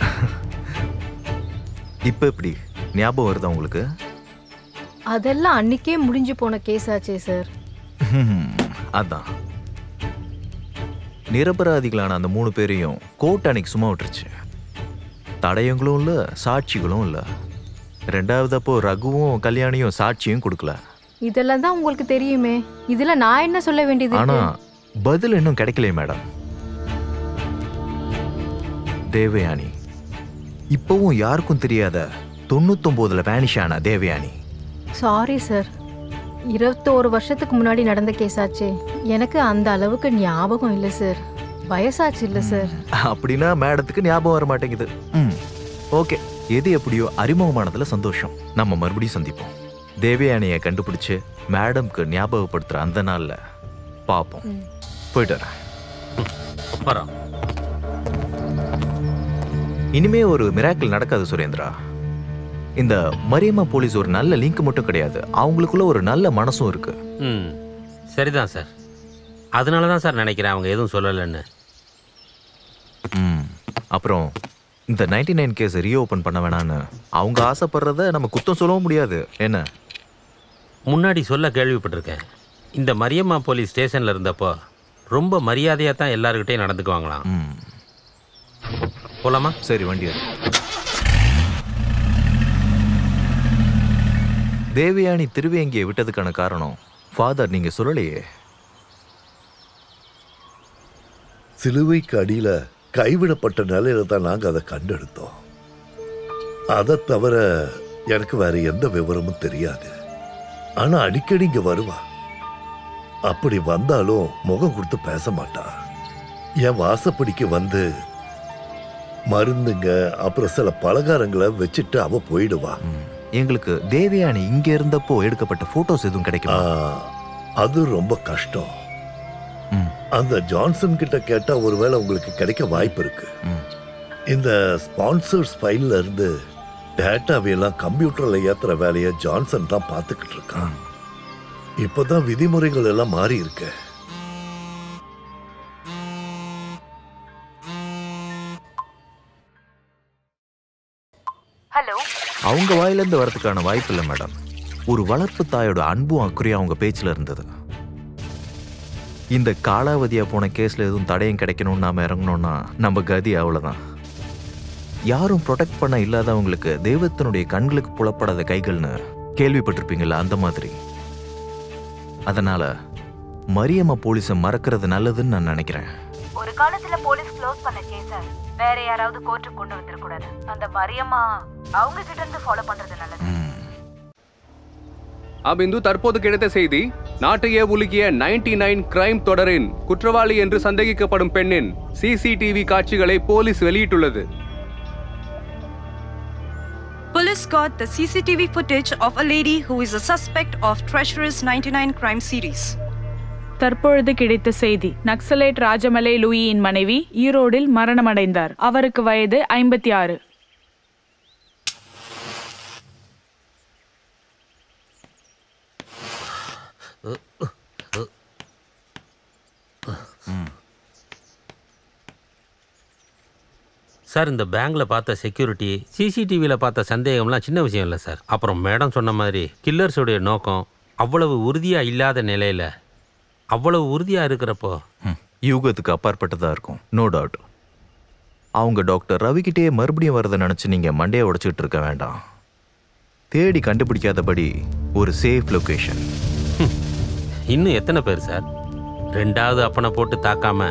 இப்ப எப்படி? ஞாபகம் வருதா உங்களுக்கு? அதெல்லாம் அன்னைக்கே முடிஞ்சு போன கேஸ் ஆச்சே சார் அதான். நிரபராதிகளான அந்த மூணு பேரையும் கோர்ட் அன்னைக்கு சும்மா விட்டுருச்சு. தடயங்களும் இல்லை சாட்சிகளும் இல்லை. ரெண்டாவது அப்போ ரகுவும் கல்யாணியும் சாட்சியும் கொடுக்கல. இதெல்லாம் தான் உங்களுக்கு தெரியுமே. இதுல நான் என்ன சொல்ல வேண்டியது ஆனா இருக்கு? பதில் இன்னும் கிடைக்கலையே மேடம். தேவயானி. இப்பவும் யாருக்கும் தெரியாத தொண்ணூத்தொன்பதுல வேனிஷ் ஆன தேவயானி. சாரி சார் இருபத்தோரு வருஷத்துக்கு முன்னாடி நடந்த கேஸ் ஆச்சே எனக்கு அந்த அளவுக்கு ஞாபகம் இல்லை சார். வயசாச்சு இல்லை சார். அப்படின்னா மேடத்துக்கு ஞாபகம் வர மாட்டேங்குது. ம். ஓகே. எது எப்படியோ அறிமுகமானதுல சந்தோஷம். நம்ம மறுபடியும் சந்திப்போம். தேவயானியை கண்டுபிடிச்சு மேடம்க்கு ஞாபகப்படுத்துற அந்த நாள்ல பாப்போம். போயிட்டு வரேன். இனிமே ஒரு மிராக்கிள் நடக்காது சுரேந்திரா. இந்த மரியம்மா போலீஸ் ஒரு நல்ல லிங்க் மட்டும் கிடையாது. அவங்களுக்குள்ள ஒரு நல்ல மனசும் இருக்கு. ம் சரிதான் சார். அதனால தான் சார் நினைக்கிறேன் அவங்க எதுவும் சொல்லலைன்னு. ம் அப்புறம் இந்த நைன்டி நைன் கேஸ் ரீஓபன் பண்ண வேணான்னு அவங்க ஆசைப்படுறத நம்ம குத்தம் சொல்லவும் முடியாது. என்ன? முன்னாடி சொல்ல கேள்விப்பட்டிருக்கேன். இந்த மரியம்மா போலீஸ் ஸ்டேஷனில் இருந்தப்போ ரொம்ப மரியாதையாக தான் எல்லாருக்கிட்டையும் நடந்துக்குவாங்களாம். போலாமா? சரி வண்டி தேவயானி திருவேங்கியை விட்டதுக்கான காரணம் ஃபாதர் நீங்க சொல்லலையே. சிலுவைக்கு அடியில கைவிடப்பட்ட நிலையில தான் நாங்க அதை கண்டெடுத்தோம். அதை தவிர எனக்கு வேற எந்த விவரமும் தெரியாது. ஆனா அடிக்கடி இங்க வருவா. அப்படி வந்தாலும் முகம் கொடுத்து பேச மாட்டா. என் வாசப்படிக்கு வந்து மருந்துங்க அப்புறம் சில பலகாரங்களை வச்சுட்டு அவ போயிடுவா. எங்களுக்கு தேவயானி இங்க இருந்தப்போ எடுக்கப்பட்ட போட்டோஸ் எதுவும் கிடைக்குமா? அது ரொம்ப கஷ்டம். அந்த ஜான்சன் கிட்ட கேட்டா ஒருவேளை உங்களுக்கு கிடைக்க வாய்ப்பு இருக்கு. இந்த ஸ்பான்சர்ஸ் ஃபைல்ல இருந்து டேட்டாவையெல்லாம் கம்ப்யூட்டர்ல ஏத்துற வேலையை ஜான்சன் தான் பார்த்துக்கிட்டு இருக்கான். இப்பதான் விதிமுறைகள் எல்லாம் மாறி இருக்கு. ஹலோ அவங்க வாயிலேருந்து வரதுக்கான வாய்ப்பு இல்லை மேடம். ஒரு வளர்ப்பு தாயோட அன்பும் அக்கறையும் அவங்க பேச்சில் இருந்தது. இந்த காலாவதியாக போன கேஸில் எதுவும் தடையும் கிடைக்கணும்னு நாம் இறங்கணும்னா நம்ம கதி அவ்வளோதான் யாரும் ப்ரொடெக்ட் பண்ண இல்லாதவங்களுக்கு தெய்வத்தினுடைய கண்களுக்கு புலப்படாத கைகள்னு கேள்விப்பட்டிருப்பீங்களா அந்த மாதிரி. அதனால மரியம்மா போலீஸை மறக்கிறது நல்லதுன்னு நான் நினைக்கிறேன். ஒரு காலத்துல போலீஸ் க்ளோஸ் பண்ண கேஸ வேற யாராவது கோர்ட்டுக்கு கொண்டு வந்துட கூடாது அந்த மரியம்மா அவங்க கிட்ட இருந்து ஃபாலோ பண்றது நல்லது. அபிந்து தற்போது கிடைத்த செய்தி நாட்டையே உலுக்கிய 99 நைன் கிரைம் தொடரின் குற்றவாளி என்று சந்தேகிக்கப்படும் பெண்ணின் சிசிடிவி காட்சிகளை போலீஸ் வெளியிட்டுள்ளது. Police got the CCTV footage of a lady who is a suspect of Treacherous 99 crime series. தற்பொழுது கிடைத்த செய்தி. நக்சலைட் ராஜமலை லூயியின் மனைவி ஈரோடில் மரணமடைந்தார். அவருக்கு வயது ஐம்பத்தி ஆறு. சார் இந்த பேங்க்ல பார்த்த செக்யூரிட்டி சிசிடிவியில் பார்த்த சந்தேகம்லாம் சின்ன விஷயம் இல்லை சார். அப்புறம் மேடம் சொன்ன மாதிரி கில்லர்ஸுடைய நோக்கம் அவ்வளவு உறுதியாக இல்லாத நிலையில் அவ்வளவு உறுதியாக இருக்கிறப்போ? யூகத்துக்கு அப்பாற்பட்டதா இருக்கும் நோ டவுட் அவங்க டாக்டர் ரவிக்கிட்டே மறுபடியும் வரதை நினைச்சு நீங்க மண்டையை உடைச்சிட்டு இருக்க வேண்டாம். தேடி கண்டுபிடிக்காதபடி ஒரு சேஃப் லொகேஷன் இன்னும் எத்தனை பேர் சார்? ரெண்டாவது அப்பனை போட்டு தாக்காம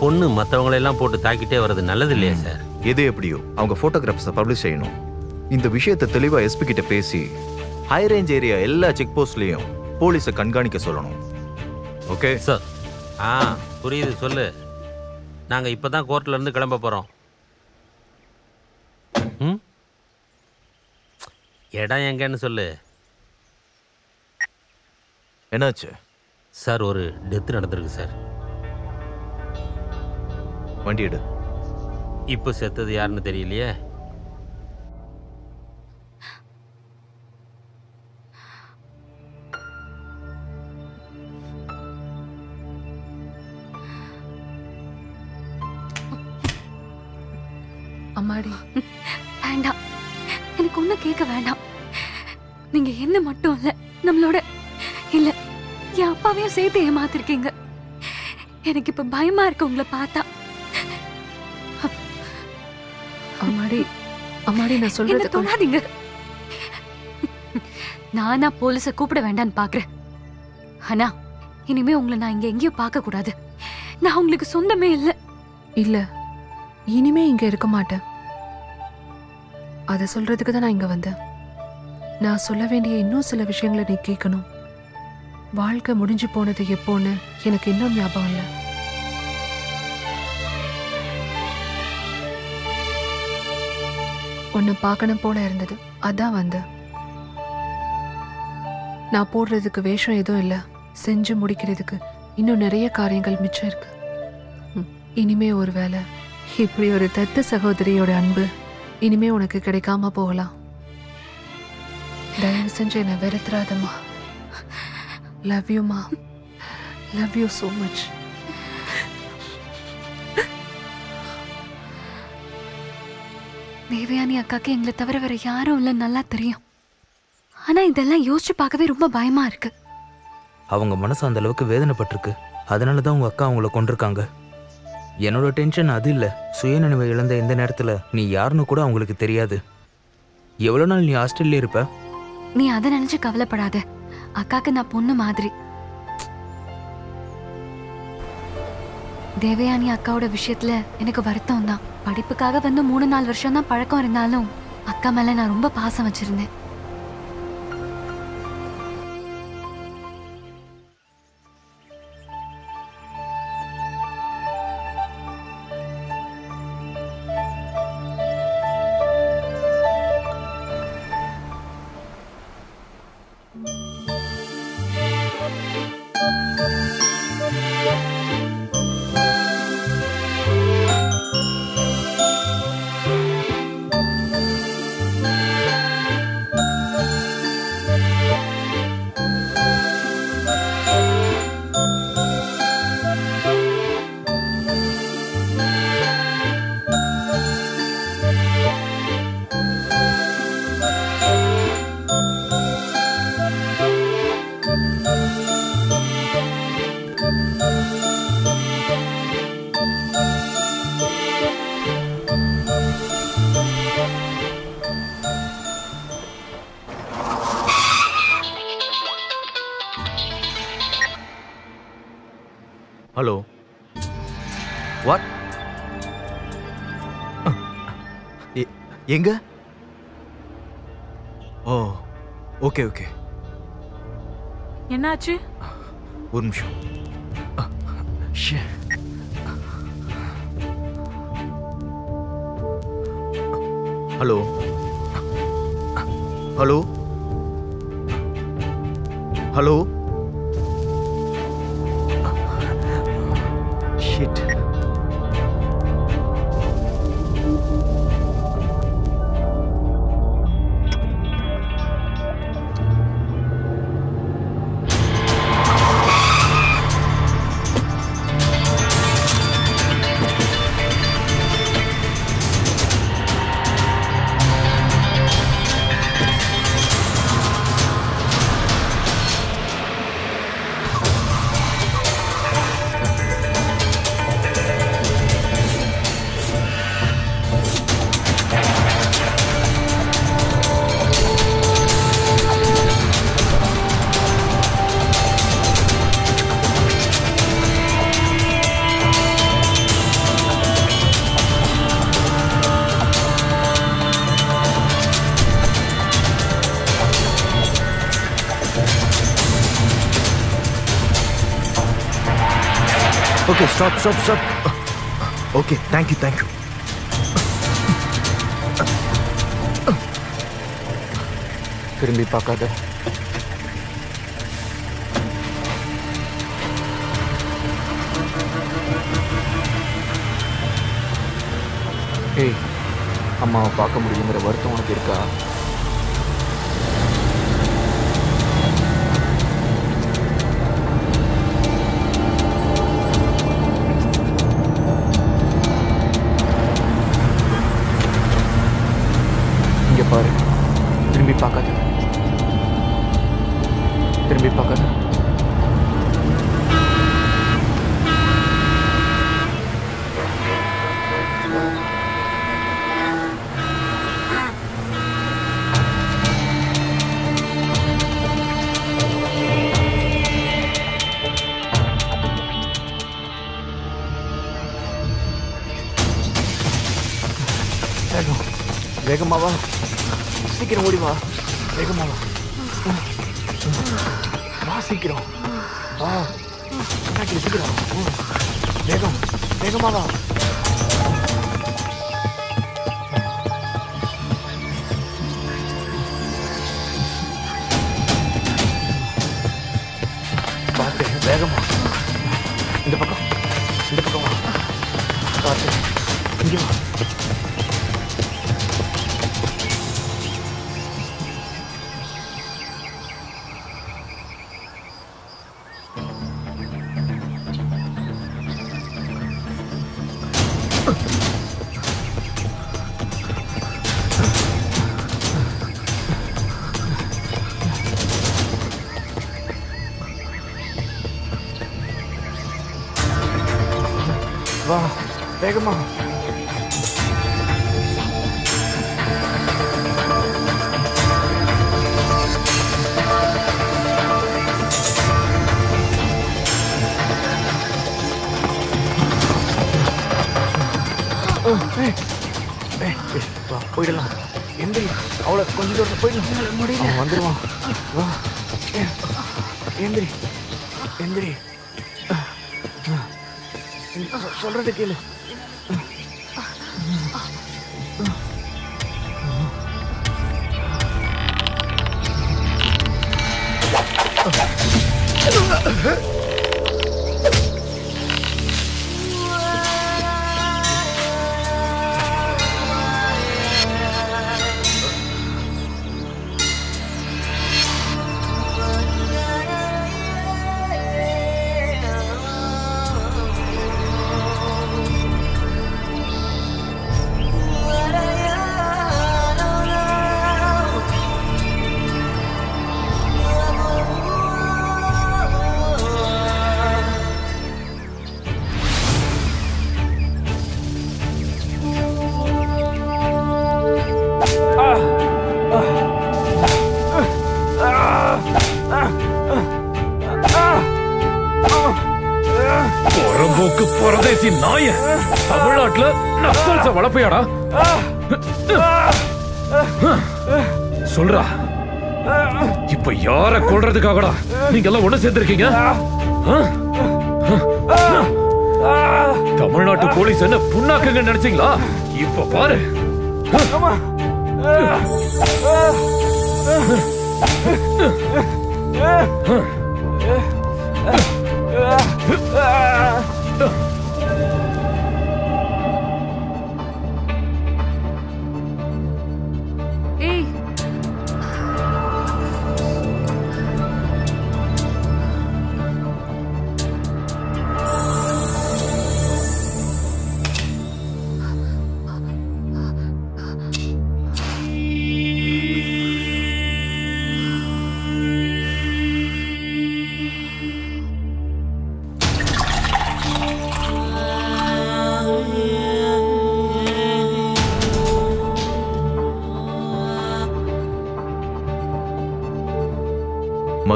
பொண்ணு மற்றவங்களெல்லாம் போட்டு தாக்கிட்டே வர்றது நல்லது இல்லையா சார்? எது எப்படியோ அவங்க போட்டோகிராஃப்ஸை பப்ளிஷ் செய்யணும். இந்த விஷயத்தை தெளிவா எஸ்பி கிட்ட பேசி ஹை ரேஞ்ச் ஏரியா எல்லா செக் போஸ்ட்லயும் போலீஸை கண்காணிக்க சொல்லணும். ஓகே சார் ஆ புரியுது சொல்லு. நாங்கள் இப்போ தான் கோர்ட்லேருந்து கிளம்ப போகிறோம் ம்? இடம் எங்கன்னு சொல்லு. என்னாச்சு? சார் ஒரு டெத் நடந்திருக்கு சார். வண்டி எடு. இப்போ செத்தது யாருன்னு தெரியலையே? அம்மாடி. வேண்டாம். எனக்கு ஒன்றும் கேட்க வேண்டாம். நீங்க என்ன மட்டும் இல்ல நம்மளோட இல்ல என் அப்பாவையும் சேர்த்து ஏமாத்திருக்கீங்க. எனக்கு இப்ப பயமா இருக்கு உங்களை பார்த்தா. அம்மாடி அம்மாடி நான் சொல்றது தொடாதீங்க. நானா போலீஸ கூப்பிட வேண்டாம்னு பாக்குறேன். ஆனா இனிமே உங்களை நான் இங்க எங்கேயும் பார்க்க கூடாது நான் உங்களுக்கு சொந்தமே இல்ல. இல்ல இனிமே இங்க இருக்க மாட்டேன். அதை சொல்றதுக்கு தான் நான் இங்க வந்தேன். நான் சொல்ல வேண்டிய இன்னும் சில விஷயங்களை நீ கேட்கணும். வாழ்க்கை முடிஞ்சு போனது எப்போன்னு எனக்கு இன்னும் ஞாபகம் இல்லை. ஒன்று பார்க்கணும் போல இருந்தது. அதான் வந்தேன். நான் போடுறதுக்கு வேஷம் எதுவும் இல்லை. செஞ்சு முடிக்கிறதுக்கு இன்னும் நிறைய காரியங்கள் மிச்சம் இருக்கு. இனிமே ஒரு வேலை இப்படி ஒரு தத்து சகோதரியோட அன்பு இனிமே உனக்கு கிடைக்காம போகலாம். தயவு செஞ்சு என்னை வெறுத்துறாதம்மா. Love Yuma love you so much Devayani அக்காக்கு எங்களை தவிர வேற யாரும் இல்லைன்னு நல்லா தெரியும். ஆனா இதெல்லாம் யோசிச்சு பார்க்கவே ரொம்ப பயமா இருக்கு. அவங்க மனசு அந்த அளவுக்கு வேதனைப்பட்டிருக்கு. அதனால தான் உங்க அக்கா அவங்கள கொண்டிருக்காங்க என்னோட டென்ஷன் அது இல்லை. சுயநினைவை இழந்த இந்த நேரத்தில் நீ யாருன்னு கூட அவங்களுக்கு தெரியாது. எவ்வளோ நாள் நீ ஹாஸ்டல்ல இருப்ப? நீ அதை நினைச்சு கவலைப்படாத. அக்காக்கு நான் பொண்ணு மாதிரி. தேவயானி அக்காவோட விஷயத்துல எனக்கு வருத்தம் தான் படிப்புக்காக வந்து மூணு நாலு வருஷம் தான் பழக்கம் இருந்தாலும் அக்கா மேல நான் ரொம்ப பாசம் வச்சிருந்தேன். ஒரு நிமிஷம். ஷே. Hello. Hello. Hello. Shit stop stop stop okay thank you thank you திரும்பி பார்க்காத. ஏய் அம்மாவை பார்க்க முடியுங்கிற வருத்தம் உனக்கு இருக்கா? mother. எந்திரி எந்திரி சொல்றது கேளு Huh? யார நீங்க எல்லாம் ஒண்ணு சேர்ந்திருக்கீங்க தமிழ்நாட்டு போலீஸ் என்ன புண்ணாக்குங்க நினைச்சீங்களா இப்ப பாரு ஏய்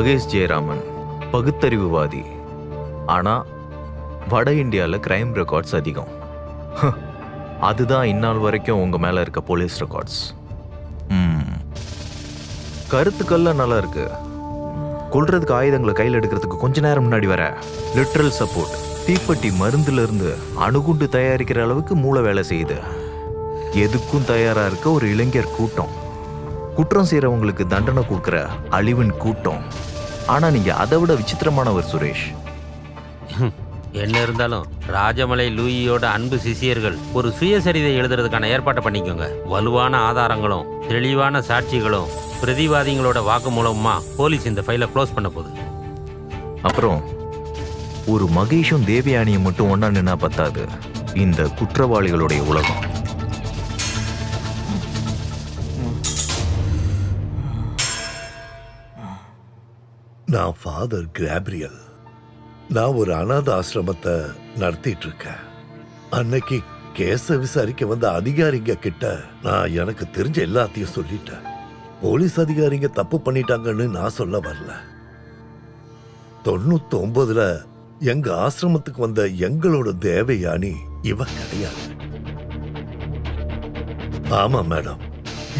மகேஷ் ஜெயராமன் பகுத்தறிவுவாதி. ஆனால் வட இந்தியாவில் கிரைம் ரெக்கார்ட்ஸ் அதிகம். ஹ, அதுதான் இந்நாள் வரைக்கும் உங்கள் மேலே இருக்க போலீஸ் ரெக்கார்ட்ஸ் கருத்துக்கள்லாம் நல்லா இருக்கு. கொள்றதுக்கு ஆயுதங்களை கையில் எடுக்கிறதுக்கு கொஞ்ச நேரம் முன்னாடி வர லிட்ரல் சப்போர்ட் தீப்பெட்டி மருந்துலேருந்து அணுகுண்டு தயாரிக்கிற அளவுக்கு மூளை வேலை செய்யுது. எதுக்கும் தயாராக இருக்க ஒரு இளைஞர் கூட்டம். குற்றம் செய்கிறவங்களுக்கு தண்டனை கொடுக்குற அழிவின் கூட்டம். ஆனா நீங்க அதை விட விசித்திரமானவர் சுரேஷ். என்ன இருந்தாலும் ராஜமலை லூயியோட அன்பு சிஷியர்கள் ஒரு சுயசரிதை எழுதுறதுக்கான ஏற்பாட்டை பண்ணிக்கோங்க. வலுவான ஆதாரங்களும் தெளிவான சாட்சிகளும் பிரதிவாதிகளோட வாக்குமூலமா போலீஸ் இந்த ஃபைலை க்ளோஸ் பண்ண போகுது. அப்புறம் ஒரு மகேஷும் தேவயானியும் மட்டும் ஒண்ணா நின்னா பத்தாது. இந்த குற்றவாளிகளுடைய உலகம். நான் ஃபாதர் கிராப்ரியல் நான் ஒரு அனாத ஆசிரமத்தை நடத்திட்டு இருக்கேன் அன்னைக்கு கேஸ விசாரிக்க வந்த அதிகாரிங்க கிட்ட நான் எனக்கு தெரிஞ்ச எல்லாத்தையும் சொல்லிட்டேன். போலீஸ் அதிகாரிங்க தப்பு பண்ணிட்டாங்கன்னு நான் சொல்ல வரல. தொண்ணூத்தி ஒன்பதுல எங்க ஆசிரமத்துக்கு வந்த எங்களோட தேவயானி இவ கிடையாது. ஆமா மேடம்.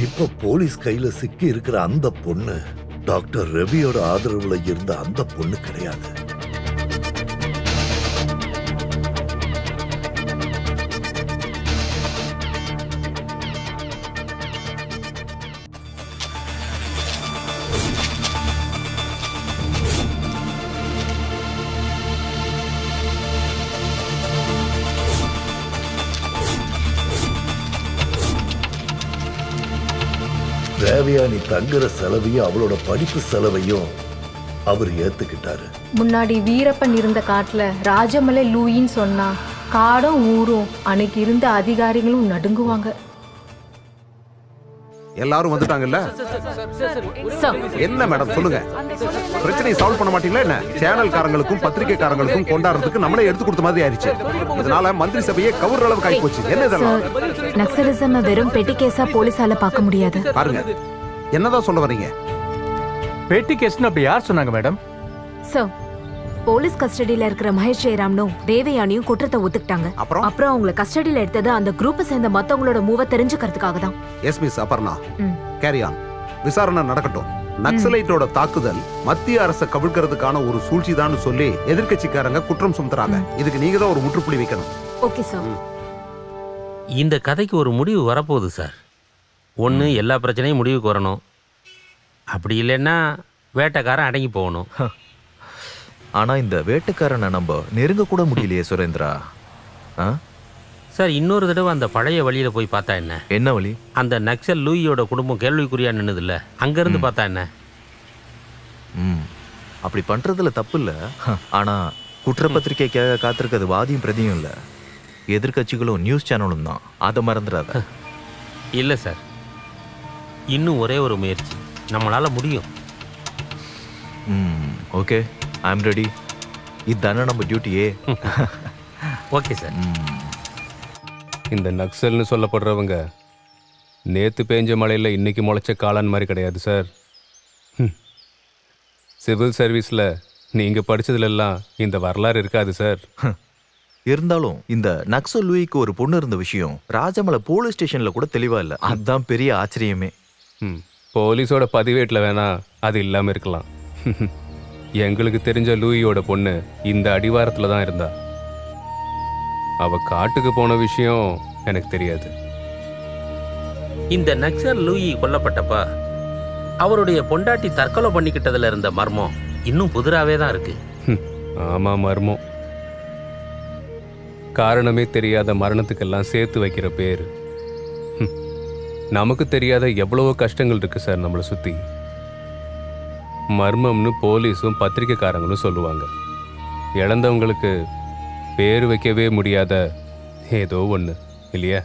இப்ப போலீஸ் கையில சிக்கி இருக்கிற அந்த பொண்ணு டாக்டர் ரவியோட ஆதரவுல இருந்த அந்த பொண்ணு கிடையாது. தேவயானி தங்குற செலவையும் அவளோட படிப்பு செலவையும் அவர் ஏத்துக்கிட்டாரு. முன்னாடி வீரப்பன் இருந்த காட்டுல ராஜமலை லூயின்னு சொன்னா காடும் ஊரும் அன்னைக்கு இருந்த அதிகாரிகளும் நடுங்குவாங்க. எல்லாரும் வந்துட்டாங்கல்ல? என்ன மேடம் சொல்லுங்க. பிரச்சனையை சால்வ் பண்ண மாட்டீங்களா என்ன? சேனல்காரங்களுக்கும் பத்திரிகைக்காரங்களுக்கும் கொண்டாடுறதுக்கு நம்மளே எடுத்து கொடுத்த மாதிரி ஆயிடுச்சு. இதனால மந்திரி சபையே கவுர் அளவுக்கு ஆகி போச்சு என்ன இதெல்லாம்? நக்சலிசம் வெறும் பெட்டி கேஸா போலீஸால பார்க்க முடியாது. பாருங்க. என்னதான் சொல்ல வர்றீங்க? பேட்டி கேஸ்னு அப்படி யார் சொன்னாங்க மேடம்? சார் போலீஸ் கஸ்டடியில இருக்கிற மகேஷ் ஜெயராம்னும் தேவயானியும் குற்றத்தை ஒத்துக்கிட்டாங்க. அப்புறம்? அப்புறம் அவங்கள கஸ்டடியில எடுத்தது அந்த குரூப்பை சேர்ந்த மத்தவங்களோட மூவ தெரிஞ்சுக்கிறதுக்காக தான். Yes miss Aparna. Carry on விசாரணை நடக்கட்டும். நக்சலைட்டோட தாக்குதல் மத்திய அரசை கவிழ்க்கிறதுக்கான ஒரு சூழ்ச்சி தான் சொல்லி எதிர்க்கட்சிக்காரங்க குற்றம் சுமத்துறாங்க. இதுக்கு நீங்க தான் ஒரு முற்றுப்புள்ளி வைக்கணும். ஓகே சார் இந்த கதைக்கு ஒரு முடிவு வரப்போகுது சார் ஒன்று எல்லா பிரச்சனையும் முடிவுக்கு வரணும். அப்படி இல்லைன்னா வேட்டைக்காரன் அடங்கி போகணும். ஆனா இந்த வேட்டைக்காரனை நம்ம நெருங்க கூட முடியலையே சுரேந்திரா. ஆ? சார் இன்னொரு தடவை அந்த பழைய வழியில போய் பார்த்தா என்ன? என்ன வழி? அந்த நக்சல் லூயியோட குடும்பம் கேள்விக்குறியா நின்னுதுல்ல? அங்கிருந்து பார்த்தா என்ன? ம். அப்படி பண்றதுல தப்பு இல்ல. ஆனா குற்றப்பத்திரிக்கைக்காக காத்திருக்கிறது வாதியும் பிரதியும் இல்ல. எதிர்க்கட்சிகளும் நியூஸ் சேனலும் தான். அதை மறந்துடாத. இல்லை சார். இன்னும் ஒரே ஒரு முயற்சி. நம்மளால முடியும். ம் ஓகே. ஐ எம் ரெடி இதுதானே நம்ம டியூட்டியே ஓகே சார். இந்த நக்சல்னு சொல்லப்படுறவங்க நேத்து பேஞ்ச மழையில இன்னைக்கு முளைச்ச காளான் மாதிரி கிடையாது சார். சிவில் சர்வீஸ்ல நீங்க படிச்சதுல எல்லாம் இந்த வரலாறு இருக்காது சார். இருந்தாலும் இந்த நக்சோ லூயிக்கு ஒரு பொண்ணு இருந்த விஷயம் ராஜமலை போலீஸ் ஸ்டேஷன்ல கூட தெளிவா இல்ல. அதுதான் பெரிய ஆச்சரியமே. ம். போலீஸோட பதிவேட்டில் வேணா அது இல்லாமல் இருக்கலாம். எங்களுக்கு தெரிஞ்ச லூயியோட பொண்ணு இந்த அடிவாரத்தில் தான் இருந்தா. அவ காட்டுக்கு போன விஷயம் எனக்கு தெரியாது. இந்த நக்சல் லூயி கொல்லப்பட்டப்ப அவருடைய பொண்டாட்டி தற்கொலை பண்ணிக்கிட்டதுல இருந்த மர்மம் இன்னும் புதிராவே தான் இருக்கு. ஆமா மர்மம். காரணமே தெரியாத மரணத்துக்கெல்லாம் சேர்த்து வைக்கிற பேர். நமக்கு தெரியாத எவ்வளவோ கஷ்டங்கள் இருக்கு சார் நம்மளை சுத்தி. மர்மம்னு போலீஸும் பத்திரிக்கைக்காரங்களும் சொல்லுவாங்க. இழந்தவங்களுக்கு பேர் வைக்கவே முடியாத ஏதோ ஒன்று இல்லையா?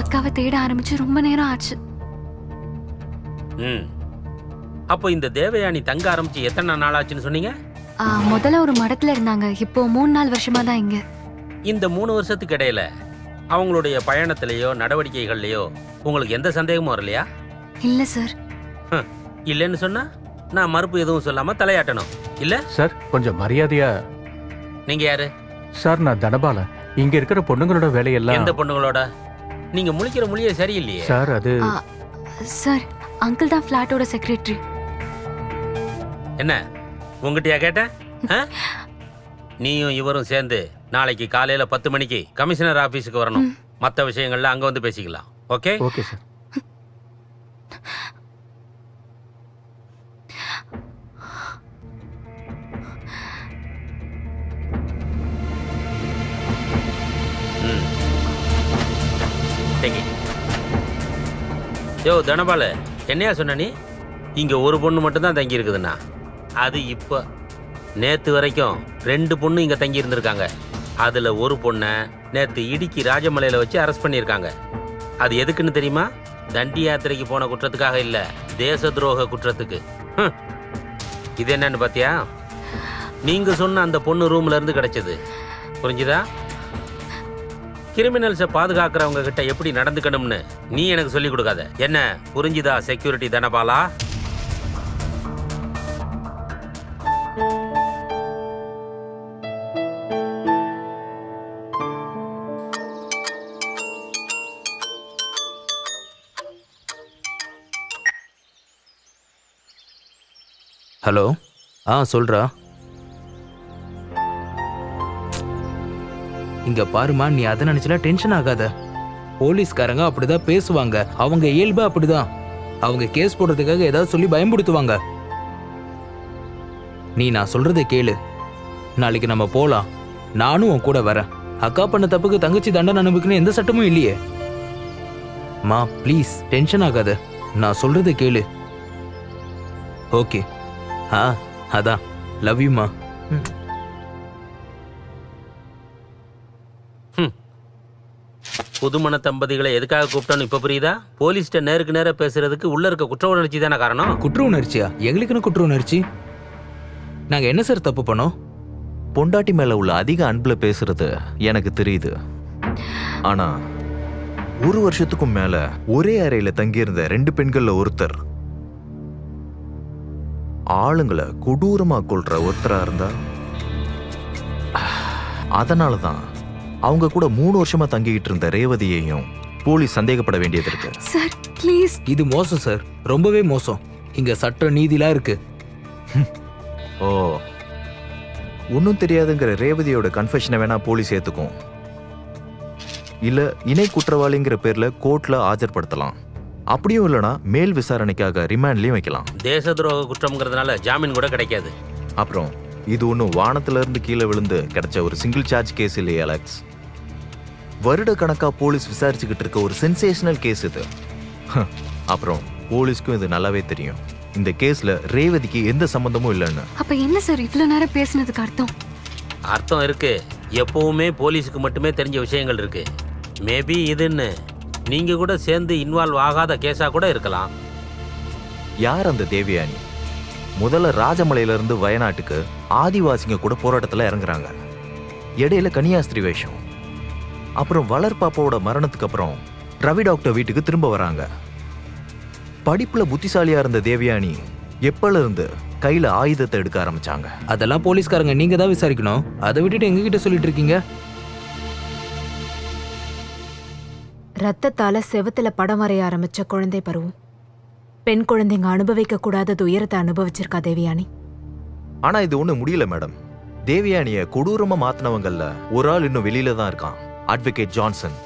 அக்காவை தேட ஆரம்பிச்சு ரொம்ப நேரம் ஆச்சு. ம். அப்போ இந்த தேவயானி தங்க ஆரம்பிச்சு எத்தனை நாள் ஆச்சுன்னு சொன்னீங்க? முதல்ல ஒரு மடத்துல இருந்தாங்க. இப்போ மூணு நாலு வருஷமா தான் இங்க. இந்த மூணு வருஷத்துக்கு இடையில அவங்களுடைய பயணத்திலேயோ நடவடிக்கைகள்லையோ உங்களுக்கு எந்த சந்தேகமும் வரலையா? இல்ல சார். இல்லைன்னு சொன்னா நான் மறுப்பு எதுவும் சொல்லாம தலையாட்டணும். இல்ல? சார் கொஞ்சம் மரியாதையா நீங்க யாரு? சார் நான் தனபாலன் இங்க இருக்கிற பொண்ணுங்களோட வேலையெல்லாம் எந்த பொண்ணுங்களோட? நீங்க முழிக்கிற மொழியே சரியில்லையே. சார் அது சார் அங்கிள் தான் ஃபிளாட்டோட செக்ரட்டரி. என்ன? உங்ககிட்டயா கேட்டேன்? நீயும் இவரும் சேர்ந்து நாளைக்கு காலையில பத்து மணிக்கு கமிஷனர் ஆபீஸுக்கு வரணும். மற்ற விஷயங்கள்ல அங்க வந்து பேசிக்கலாம். ஓகே? Okay sir. யோ தனபால என்னையா சொன்ன நீ? இங்க ஒரு பொண்ணு மட்டும் தான் தங்கி இருக்குதுண்ணா அது இப்போ நேத்து வரைக்கும் ரெண்டு பொண்ணு இங்க தங்கி இருந்திருக்காங்க. அதுல ஒரு பொண்ணை நேத்து இடுக்கி ராஜமலையில வச்சு அரெஸ்ட் பண்ணியிருக்காங்க. அது எதுக்குன்னு தெரியுமா? தண்டி யாத்திரைக்கு போன குற்றத்துக்காக இல்ல தேச துரோக குற்றத்துக்கு. இது என்னன்னு பாத்தியா? நீங்க சொன்ன அந்த பொண்ணு ரூம்ல இருந்து கிடைச்சது. புரிஞ்சுதா? கிரிமினல்ஸை பாதுகாக்கிறவங்க கிட்ட எப்படி நடந்துக்கணும்னு நீ எனக்கு சொல்லிக் கொடுக்காத. என்ன? புரிஞ்சுதா செக்யூரிட்டி தனபாலா ஹலோ? ஆ சொல்றா. இங்க பாருமா நீ அதை நினைச்சலாம் டென்ஷன் ஆகாத. போலீஸ்காரங்க அப்படிதான் பேசுவாங்க. அவங்க இயல்பு அப்படிதான். அவங்க கேஸ் போடுறதுக்காக ஏதாவது சொல்லி பயன்படுத்துவாங்க நீ நான் சொல்றதை கேளு. நாளைக்கு நம்ம போலாம். நானும் உன் கூட வரேன். அக்கா பண்ண தப்புக்கு தங்கச்சி தண்டனை அனுபவிக்கணும் எந்த சட்டமும் இல்லையே. மா ப்ளீஸ் டென்ஷன் ஆகாத. நான் சொல்றதை கேளு. ஓகே. ஆ அதான் லவ் யூ மா. புதுமண தம்பதிகளை எதுக்காக கூப்பிட்டோன்னு இப்ப புரியுதா? போலீஸ்ட்ட நேருக்கு நேரா பேசுறதுக்கு உள்ள இருக்க குற்ற உணர்ச்சி தானே காரணம்? குற்ற உணர்ச்சியா எங்களுக்குன்னு குற்ற உணர்ச்சி நாங்க என்ன சார் தப்பு பண்ணோம்? பொண்டாட்டி மேல உள்ள அதிக அன்புல பேசுறது எனக்கு தெரியுது. ஆனா ஒரு வருஷத்துக்கும் மேல ஒரே அறையில தங்கியிருந்த ரெண்டு பெண்கள்ல ஒருத்தர் ஆளுங்களை கொடூரமா கொள்ற ஒருத்தரா இருந்தா? அதனால தான் அவங்க கூட மூணு வருஷமா தங்கிக்கிட்டு இருந்த ரேவதியையும் போலீஸ் சந்தேகப்பட வேண்டியது இருக்கு. Sir please. இது மோசம் சார். ரொம்பவே மோசம். இங்க சட்ட நீதிலாம் இருக்கு. ஓ. ஒன்றும் தெரியாதுங்கிற ரேவதியோட கன்ஃபெஷனை வேணா போலீஸ் ஏத்துக்கும். இல்ல இணை குற்றவாளிங்கிற பேர்ல கோர்ட்ல ஆஜர்படுத்தலாம். அப்படியும் இல்லனா மேல் விசாரணைக்காக ரிமாண்ட்லயும் வைக்கலாம். தேச துரோக குற்றம்ங்கிறதுனால ஜாமீன் கூட கிடைக்காது. அப்புறம் இது ஒன்றும் வானத்துல இருந்து கீழே விழுந்து கிடைச்ச ஒரு சிங்கிள் சார்ஜ் கேஸ் இல்லையே அலெக்ஸ் வருட கணக்கா போலீஸ் விசாரிச்சுக்கிட்டு இருக்க ஒரு சென்சேஷனல் கேஸ் இது. அப்புறம் போலீஸ்க்கும் இது நல்லாவே தெரியும். இந்த கேஸ்ல ரேவதிக்கு எந்த சம்பந்தமும் இல்லைன்னு. அப்ப என்ன சார் இவ்ளோ நேரம் பேசுனதுக்கு அர்த்தம்? அர்த்தம் இருக்கு. எப்பவுமே போலீஸுக்கு மட்டுமே தெரிஞ்ச விஷயங்கள் இருக்கு. மேபி இதுன்னு. நீங்க கூட சேர்ந்து இன்வால்வ் ஆகாத கேஸா கூட இருக்கலாம். யார் அந்த தேவயானி? முதல்ல ராஜமலையில இருந்து வயநாட்டுக்கு ஆதிவாசிங்க கூட போராட்டத்துல இறங்குறாங்க. இடையில கன்னியாஸ்திரி வேஷம். அப்புறம் வளர்பாப்பாவோட மரணத்துக்கு அப்புறம் ரவி டாக்டர் வீட்டுக்கு திரும்ப வராங்க. படிப்புல புத்திசாலியா இருந்த தேவயானி எப்பல இருந்து கையில ஆயுதத்தை எடுக்க ஆரம்பிச்சாங்க? அதெல்லாம் போலீஸ்காரங்க நீங்க தான் விசாரிக்கணும். அதை விட்டுட்டு எங்ககிட்ட சொல்லிட்டு இருக்கீங்க? ரத்தத்தால செவத்துல படம் வரைய ஆரம்பிச்ச குழந்தை பருவம். பெண் குழந்தைங்க அனுபவிக்க கூடாத துயரத்தை அனுபவிச்சிருக்கா தேவியானி? ஆனா இது ஒண்ணு முடியல மேடம். தேவயானிய கொடூரமா மாத்தினவங்கல்ல ஒரு ஆள் இன்னும் வெளியில தான் இருக்கான். அட்வொகேட் ஜான்சன்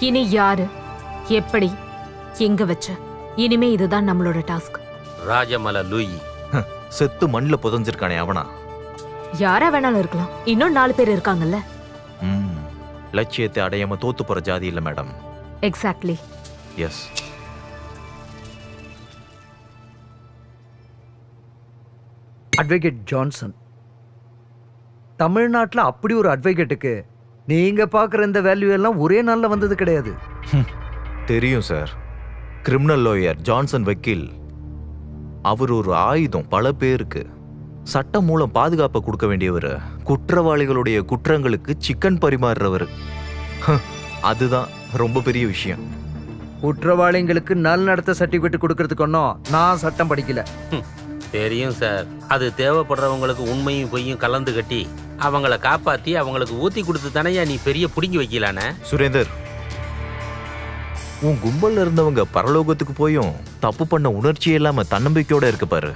இனி யாரு? எப்படி? எங்க வச்ச? இனிமே இதுதான் நம்மளோட டாஸ்க். ராஜமல லூயி. செத்து மண்ணுல புதஞ்சிருக்கானே அவனா? யாரா வேணாலும் இருக்கலாம். இன்னும் நாலு பேர் இருக்காங்கல்ல. ம், லட்சியத்தை அடையாம தோத்து போற ஜாதி இல்ல madam. Exactly yes advocate Johnson தமிழ்நாட்டில் அப்படி ஒரு அட்வொகேட்டுக்கு நீங்க பார்க்குற இந்த வேல்யூ எல்லாம் ஒரே நாளில் வந்தது கிடையாது. தெரியும் சார் கிரிமினல் லாயர் ஜான்சன் வக்கீல். அவர் ஒரு ஆயுதம் பல பேருக்கு. சட்டம் மூலம் பாதுகாப்பை கொடுக்க வேண்டியவர் குற்றவாளிகளுடைய குற்றங்களுக்கு சிக்கன் பரிமாறுறவர். ஹ, அதுதான். ரொம்ப பெரிய விஷயம். குற்றவாளிங்களுக்கு நல் நடத்த சர்டிஃபிகேட் கொடுக்கறதுக்கு ஒன்றும் நான் சட்டம் படிக்கல. தெரியும் சார். அது தேவைப்படுறவங்களுக்கு உண்மையும் பொய்யும் கலந்து கட்டி அவங்கள காப்பாத்தி அவங்களுக்கு ஊத்தி கொடுத்து தானேயா நீ பெரிய புடுங்கி வைக்கலானே? சுரேந்தர் உன் கும்பல்ல இருந்தவங்க பரலோகத்துக்கு போயும் தப்பு பண்ண உணர்ச்சி இல்லாம தன்னம்பிக்கையோட இருக்கு பாரு.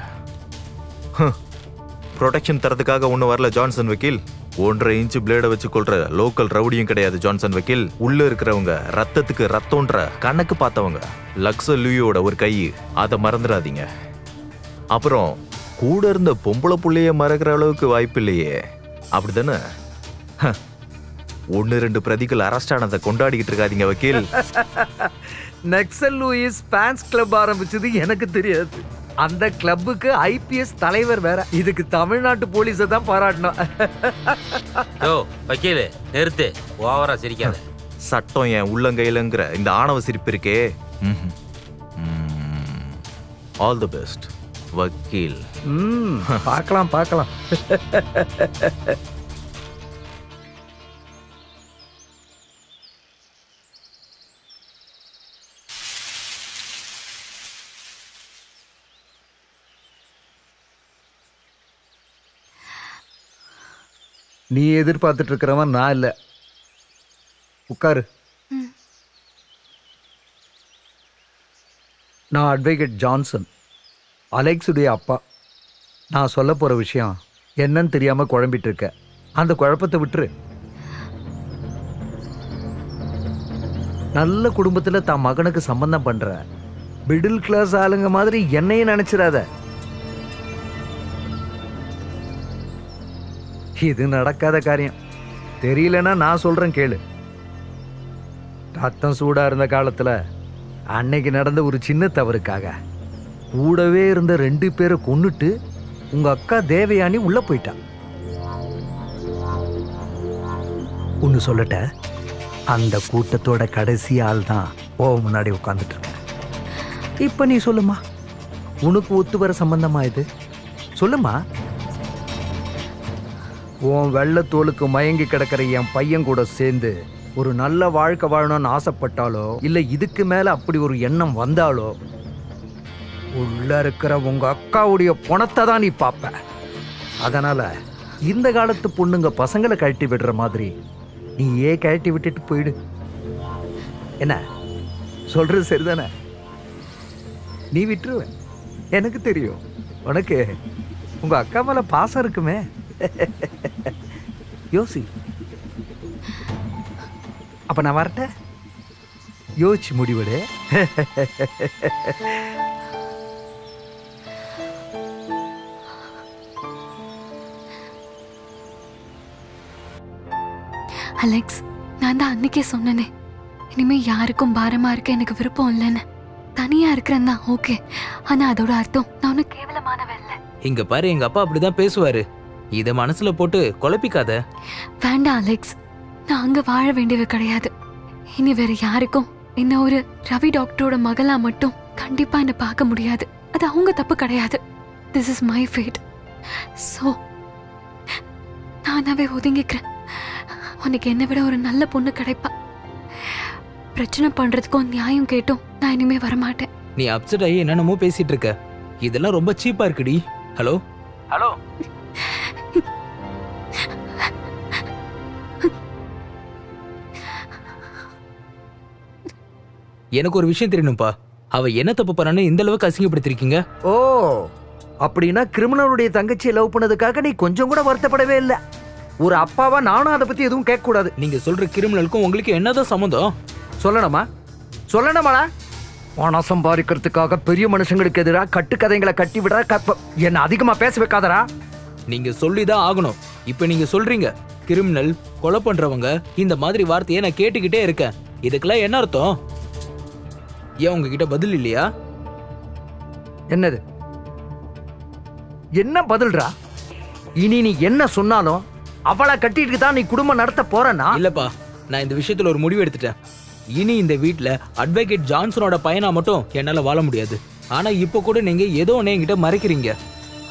ப்ரொடெக்ஷன் தரதுக்காக ஒன்றும் வரல ஜான்சன் வக்கீல். ஒன்றரை இன்ச்சு பிளேடை வச்சு கொள்ற லோக்கல் ரவுடியும் கிடையாது ஜான்சன் வக்கீல். உள்ள இருக்கிறவங்க ரத்தத்துக்கு ரத்தம்ன்ற கணக்கு பார்த்தவங்க. லக்ஸ லூயோட ஒரு கை அதை மறந்துடாதீங்க. அப்புறம் கூட இருந்த பொம்பளை புள்ளைய மறக்கிற அளவுக்கு வாய்ப்பு இல்லையே. அப்படிதானே? ஒன்று ஒன்னு ரெண்டு பிரதிகள் அரெஸ்ட் ஆனதை கொண்டாடிக்கிட்டு இருக்காதீங்க வக்கீல். நெக்ஸல் லூயிஸ் ஃபேன்ஸ் கிளப் ஆரம்பிச்சது எனக்கு தெரியாது. அந்த கிளப்புக்கு ஐபிஎஸ் தலைவர் வேற. இதுக்கு தமிழ்நாட்டு போலீஸை தான் பாராட்டணும் ஓ வக்கீலு நிறுத்து. ஓவரா சிரிக்காத. சட்டம் என் உள்ளங்கையிலங்கிற இந்த ஆணவ சிரிப்பு இருக்கே. ஆல் தி பெஸ்ட் வக்கீல். ம் பார்க்கலாம் பார்க்கலாம். நீ எதிர்பார்த்துட்டு இருக்கிறவன் நான் இல்லை. உட்காரு. நான் அட்வொகேட் ஜான்சன். அலெக்ஸுடைய அப்பா. நான் சொல்ல போகிற விஷயம் என்னன்னு தெரியாமல் குழம்பிட்டு இருக்க அந்த குழப்பத்தை விட்டுரு. நல்ல குடும்பத்தில் தான் மகனுக்கு சம்பந்தம் பண்ற மிடில் கிளாஸ் ஆளுங்க மாதிரி என்னையும் நினைச்சிடாத இது நடக்காத காரியம். தெரியலன்னா நான் சொல்கிறேன் கேளு. ரத்தம் சூடாக இருந்த காலத்தில் அன்னைக்கு நடந்த ஒரு சின்ன தவறுக்காக கூடவே இருந்த ரெண்டு பேரை கொன்னுட்டு உங்கள் அக்கா தேவயானி உள்ளே போயிட்டான் ஒன்று சொல்லட்ட அந்த கூட்டத்தோட கடைசி ஆள் தான் ஓ முன்னாடி உட்காந்துட்டு இருக்கேன் இப்போ நீ சொல்லுமா? உனக்கு ஒத்து வர சம்பந்தமா இது? சொல்லுமா? உன் வெள்ளத்தோலுக்கு மயங்கி கிடக்கிற என் பையன் கூட சேர்ந்து ஒரு நல்ல வாழ்க்கை வாழணும்னு ஆசைப்பட்டாலோ இல்லை இதுக்கு மேலே அப்படி ஒரு எண்ணம் வந்தாலோ உள்ள இருக்கிற உங்க அக்காவுடைய பணத்தை தான் நீ பார்ப்ப அதனால இந்த காலத்து பொண்ணுங்க பசங்களை கழட்டி விடுற மாதிரி நீ ஏன் கழட்டி விட்டுட்டு போயிடு. என்ன? சொல்றது சரிதானே? நீ விட்டுருவேன் எனக்கு தெரியும். உனக்கு உங்க அக்கா மேல பாசம் இருக்குமே. யோசி. அப்ப நான் வரட்ட? யோசிச்சு முடிவெடு. அலெக்ஸ் நான் தான் அன்னைக்கே சொன்னனே. இனிமே யாருக்கும் பாரமா இருக்க எனக்கு விருப்பம் இல்லைன்னு. தனியா இருக்கிறேன் தான் ஓகே. ஆனா அதோட அர்த்தம் நான் ஒன்னும் கேவலமானவன் இல்ல. இங்க பாரு எங்க அப்பா அப்படிதான் பேசுவாரு. இத மனசுல போட்டு குழப்பிக்காத. வேண்டாம் அலெக்ஸ். நான் அங்க வாழ வேண்டியவ கிடையாது. இனி வேற யாருக்கும் என்ன ஒரு ரவி டாக்டரோட மகளா மட்டும் கண்டிப்பா என்ன பார்க்க முடியாது. அது அவங்க தப்பு கிடையாது. This is my fate so நானாவே ஒதுங்கிக்கிறேன். உனக்கு என்னை விட ஒரு நல்ல பொண்ணு கிடைப்பா. பிரச்சனை பண்றதுக்கும் நியாயம் கேட்டும் நான் இனிமே வரமாட்டேன். நீ அப்செட் ஆகி என்னென்னமோ பேசிட்டு இருக்க. இதெல்லாம் ரொம்ப சீப்பா இருக்குடி. ஹலோ ஹலோ எனக்கு ஒரு விஷயம் தெரியணும்ப்பா அவ என்ன தப்பு பண்ணான்னு இந்த அளவுக்கு அசிங்கப்படுத்திருக்கீங்க? ஓ அப்படின்னா கிரிமினலுடைய தங்கச்சியை லவ் பண்ணதுக்காக நீ கொஞ்சம் கூட வருத்தப்படவே இல்லை. ஒரு அப்பாவா நானும் அதை பத்தி எதுவும் கேட்க கூடாது நீங்க சொல்ற கிரிமினலுக்கும் உங்களுக்கு என்னதான் சம்மந்தம்? சொல்லணுமா? சொல்லணுமாடா? பணம் சம்பாதிக்கிறதுக்காக பெரிய மனுஷங்களுக்கு எதிராக கட்டுக்கதைங்களை கட்டி விடுற கப்ப என்ன அதிகமா பேச வைக்காதடா. நீங்க சொல்லிதான் ஆகணும். இப்ப நீங்க சொல்றீங்க கிரிமினல் கொலை பண்றவங்க இந்த மாதிரி வார்த்தையை நான் கேட்டுக்கிட்டே இருக்கேன். இதுக்கெல்லாம் என்ன அர்த்தம்? ஏன் உங்ககிட்ட பதில் இல்லையா? என்னது? என்ன பதில்டா இனி நீ என்ன சொன்னாலும் அவளை கட்டிட்டு தான் நீ குடும்பம் நடத்த போறனா இல்லப்பா நான் இந்த விஷயத்துல ஒரு முடிவு எடுத்துட்டேன். இனி இந்த வீட்ல அட்வொகேட் ஜான்சனோட பையனா மட்டும் என்னால வாழ முடியாது. ஆனா இப்ப கூட நீங்க ஏதோ ஒண்ணு என்கிட்ட மறைக்கிறீங்க.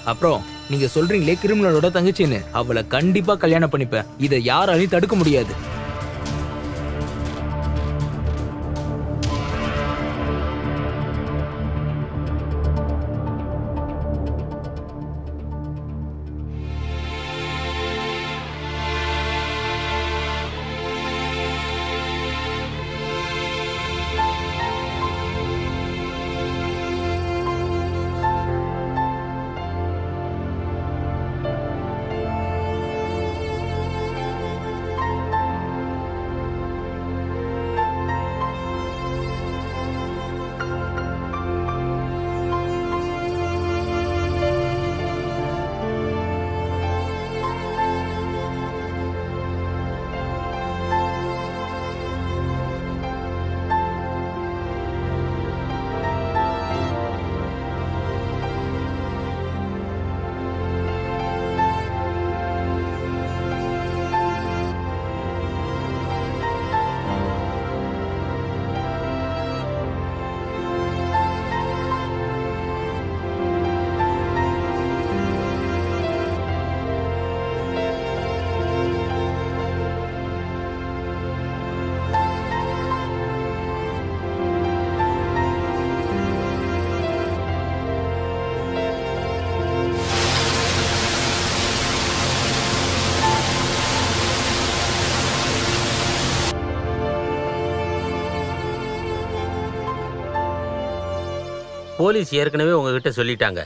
அப்புறம் நீங்க சொல்றீங்களே கிரிமினலோட தங்கச்சின்னு. அவளை கண்டிப்பா கல்யாணம் பண்ணிப்பேன். இதை யாராலையும் தடுக்க முடியாது. போலீஸ் ஏற்கனவே உங்ககிட்ட சொல்லிட்டாங்க.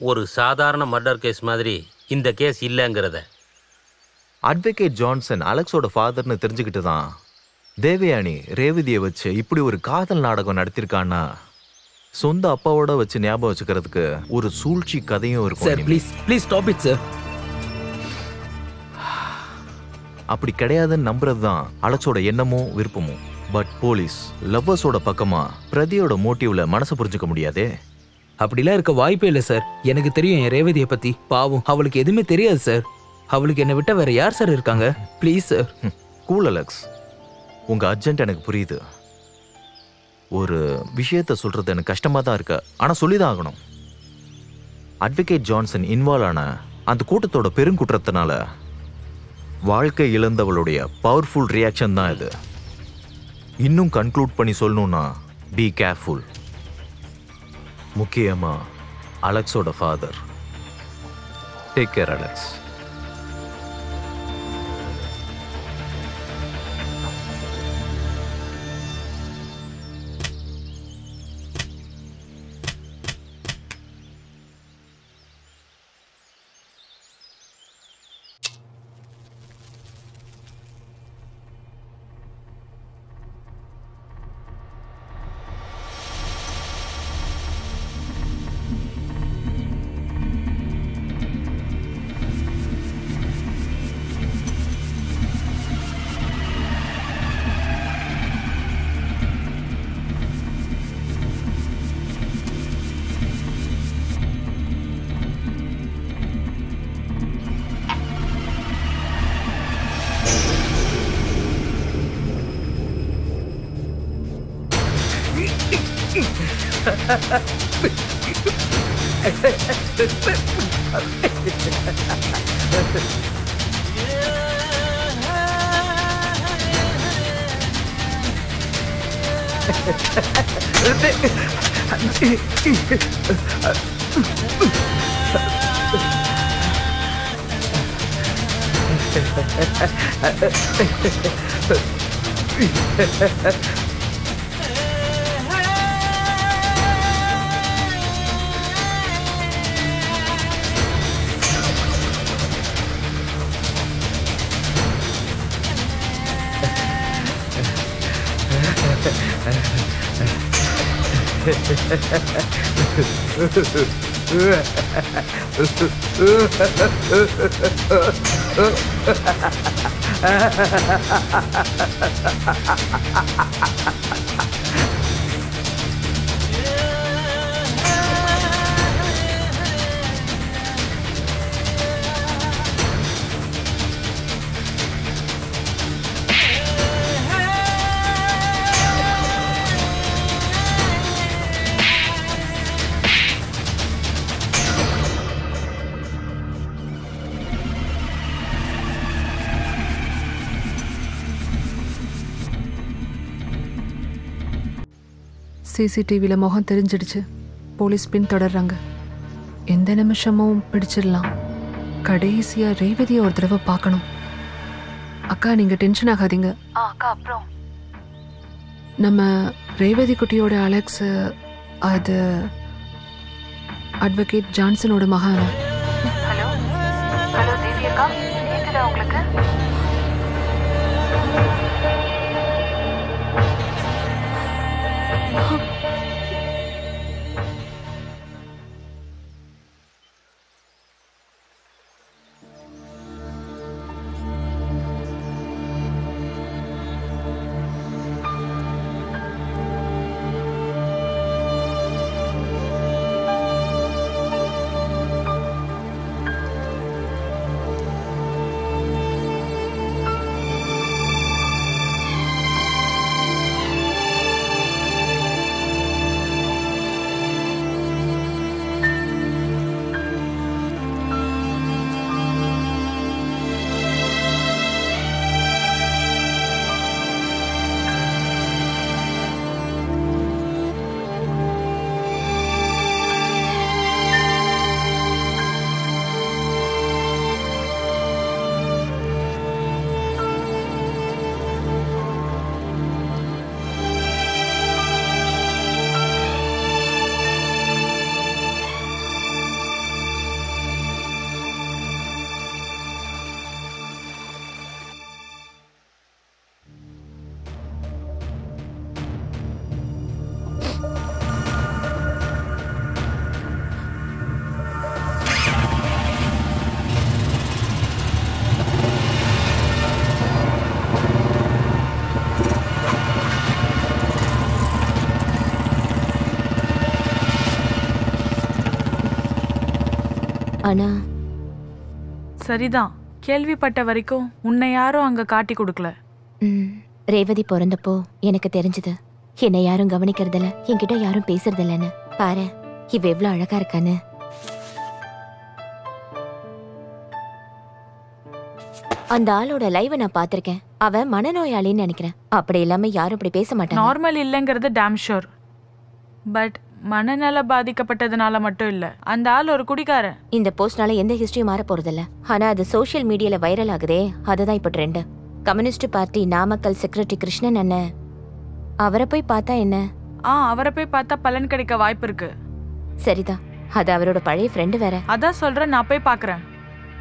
ஒரு சாதாரண மர்டர் கேஸ் மாதிரி இந்த கேஸ் இல்லைங்கிறத. அட்வொகேட் ஜான்சன் அலெக்ஸோட ஃபாதர்னு தெரிஞ்சுக்கிட்டு தான் தேவயானி ரேவதியை வச்சு இப்படி ஒரு காதல் நாடகம் நடத்திருக்கான்னா சொந்த அப்பாவோட வச்சு ஞாபகம் வச்சுக்கிறதுக்கு ஒரு சூழ்ச்சி கதையும் இருக்கும் sir. Please please stop it sir அப்படி கிடையாதுன்னு நம்புறது தான் அலெக்ஸோட எண்ணமும் விருப்பமும். பட் போலீஸ் லவ்வர்ஸோட பக்கமா பிரதியோட மோட்டிவ்ல மனசு புரிஞ்சுக்க முடியாதே? அப்படிலாம் இருக்க வாய்ப்பே இல்லை சார் எனக்கு தெரியும் என் ரேவதியை பத்தி. பாவம் அவளுக்கு எதுவுமே தெரியாது சார் அவளுக்கு என்னை விட்ட வேற யார் சார் இருக்காங்க? ப்ளீஸ் சார் கூல் அலெக்ஸ் உங்க அர்ஜென்ட் எனக்கு புரியுது. ஒரு விஷயத்த சொல்றது எனக்கு கஷ்டமா தான் இருக்கு. ஆனா சொல்லிதான் ஆகணும். அட்வொகேட் ஜான்சன் இன்வால்வ் ஆன அந்த கூட்டத்தோட பெருங்குற்றத்தினால வாழ்க்கை இழந்தவளுடைய பவர்ஃபுல் ரியாக்ஷன் தான் இது. இன்னும் கன்க்ளூட் பண்ணி சொல்லணும்னா பி கேர்ஃபுல் முக்கியமாக அலெக்ஸோட ஃபாதர் டேக் கேர் அலெக்ஸ். சிசிடிவியில் முகம் தெரிஞ்சிடுச்சு. போலீஸ் பின் தொடர்றாங்க. எந்த நிமிஷமும் பிடிச்சிடலாம். கடைசியா ரேவதியை ஒரு தடவை பார்க்கணும். அக்கா நீங்க டென்ஷன் ஆகாதீங்க. அக்கா அப்புறம்? நம்ம ரேவதி குட்டியோட அலெக்ஸ் அது அட்வொகேட் ஜான்சனோட மகன். ஹலோ? ஹலோ தேவி அக்கா உங்களுக்கு? சரிதான். கேள்விப்பட்ட வரைக்கும் உன்னை யாரும் அங்க காட்டி கொடுக்கல. ம், ரேவதி பிறந்தப்போ எனக்கு தெரிஞ்சது. என்னை யாரும் கவனிக்கிறதில்ல என்கிட்ட யாரும் பேசுறதில்லன்னு. பாரு இவ எவ்வளவு அழகா இருக்கான்னு. அந்த ஆளோட லைவ் நான் பார்த்திருக்கேன். அவன் மனநோயாளின்னு நினைக்கிறேன். அப்படி இல்லாம யாரும் இப்படி பேச மாட்டாங்க. நார்மல் இல்லைங்கிறது டேம் ஷோர் பட் மனநல பாதிக்கப்பட்டதுனால மட்டும் இல்ல. அந்த ஆள் ஒரு குடிகாரன். இந்த போஸ்ட்னால எந்த ஹிஸ்டரியும் மாற போறதில்ல. ஆனா அது சோஷியல் மீடியால வைரல் ஆகுதே. அதுதான் இப்ப trend communist party Namakkal secretary Krishnan அண்ணன் அவரை போய் பார்த்தா என்ன? ஆ அவரை போய் பார்த்தா பலன் கிடைக்க வாய்ப்பு இருக்கு. சரிதான். அது அவரோட பழைய ஃப்ரெண்டு வேற. அதான் சொல்றேன் நான் போய் பார்க்கறேன்.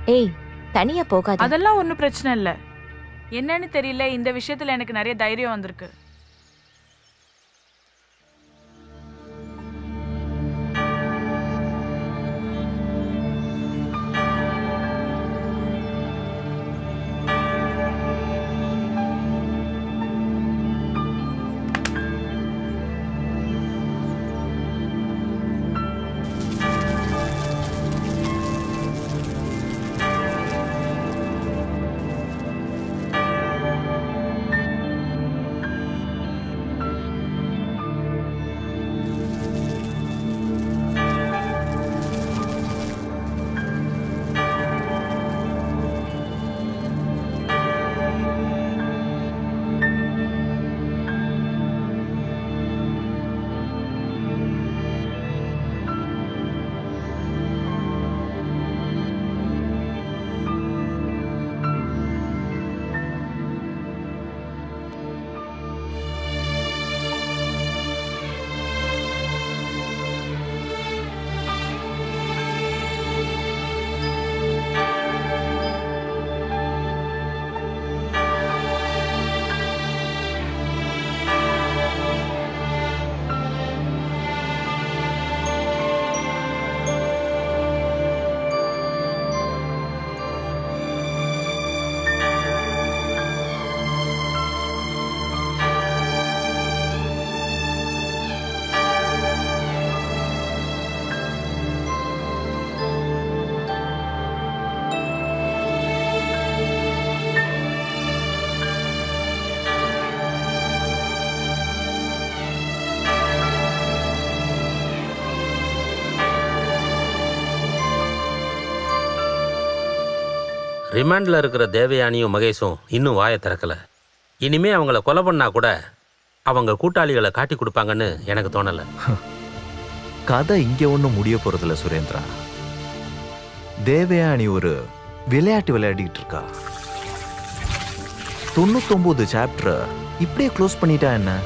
ஏய் தனியா போகாத. அதெல்லாம் ஒன்றும் பிரச்சனை இல்ல. என்னன்னு தெரியல இந்த விஷயத்துல எனக்கு நிறைய தைரியம் வந்திருக்கு. ரிமாண்டில் இருக்கிற தேவயானியும் மகேஷும் இன்னும் வாயை திறக்கல. இனிமே அவங்கள கொலை பண்ணா கூட அவங்க கூட்டாளிகளை காட்டி கொடுப்பாங்கன்னு எனக்கு தோணலை. கதை இங்கே ஒன்றும் முடிய போகிறதில்ல சுரேந்திரா. தேவயானி ஒரு விளையாட்டு விளையாடிக்கிட்டு இருக்கா? தொண்ணூத்தொம்போது சாப்டரை இப்படியே க்ளோஸ் பண்ணிட்டா என்ன?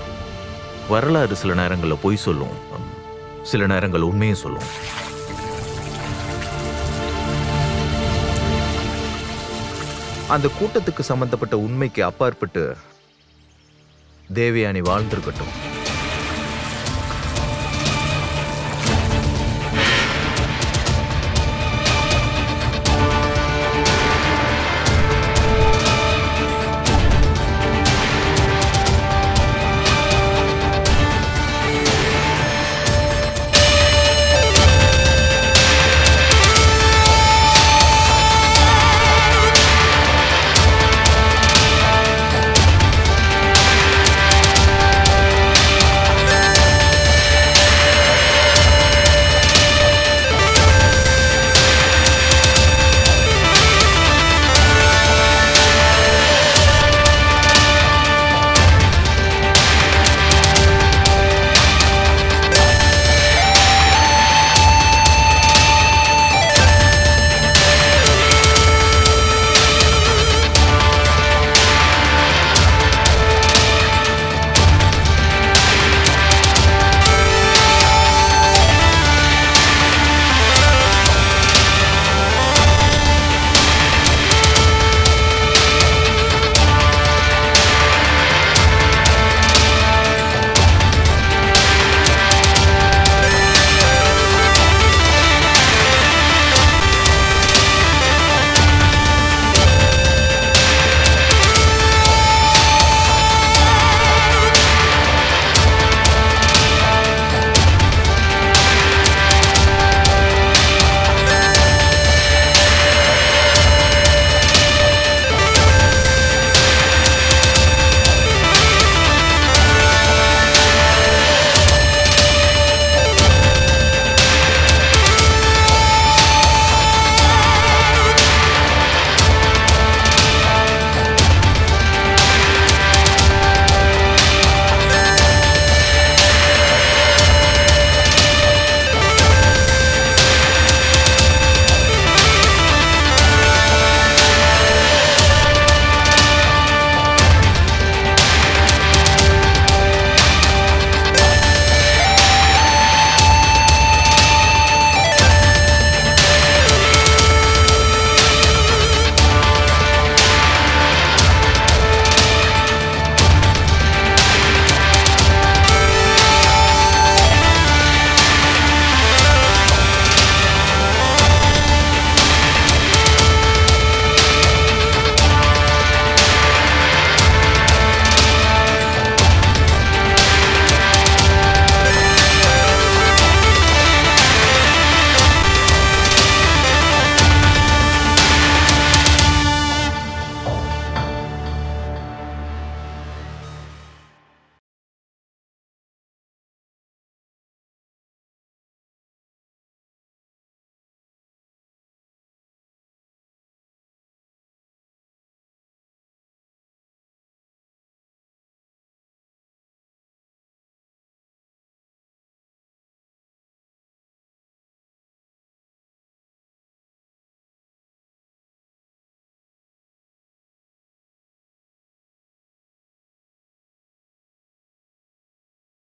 வரலாறு சில நேரங்களில் பொய் சொல்லும். சில நேரங்கள் உண்மையும் சொல்லும். அந்த கூட்டத்துக்கு சம்பந்தப்பட்ட உண்மைக்கு அப்பாற்பட்டு தேவயானி வாழ்ந்திருக்கட்டும்.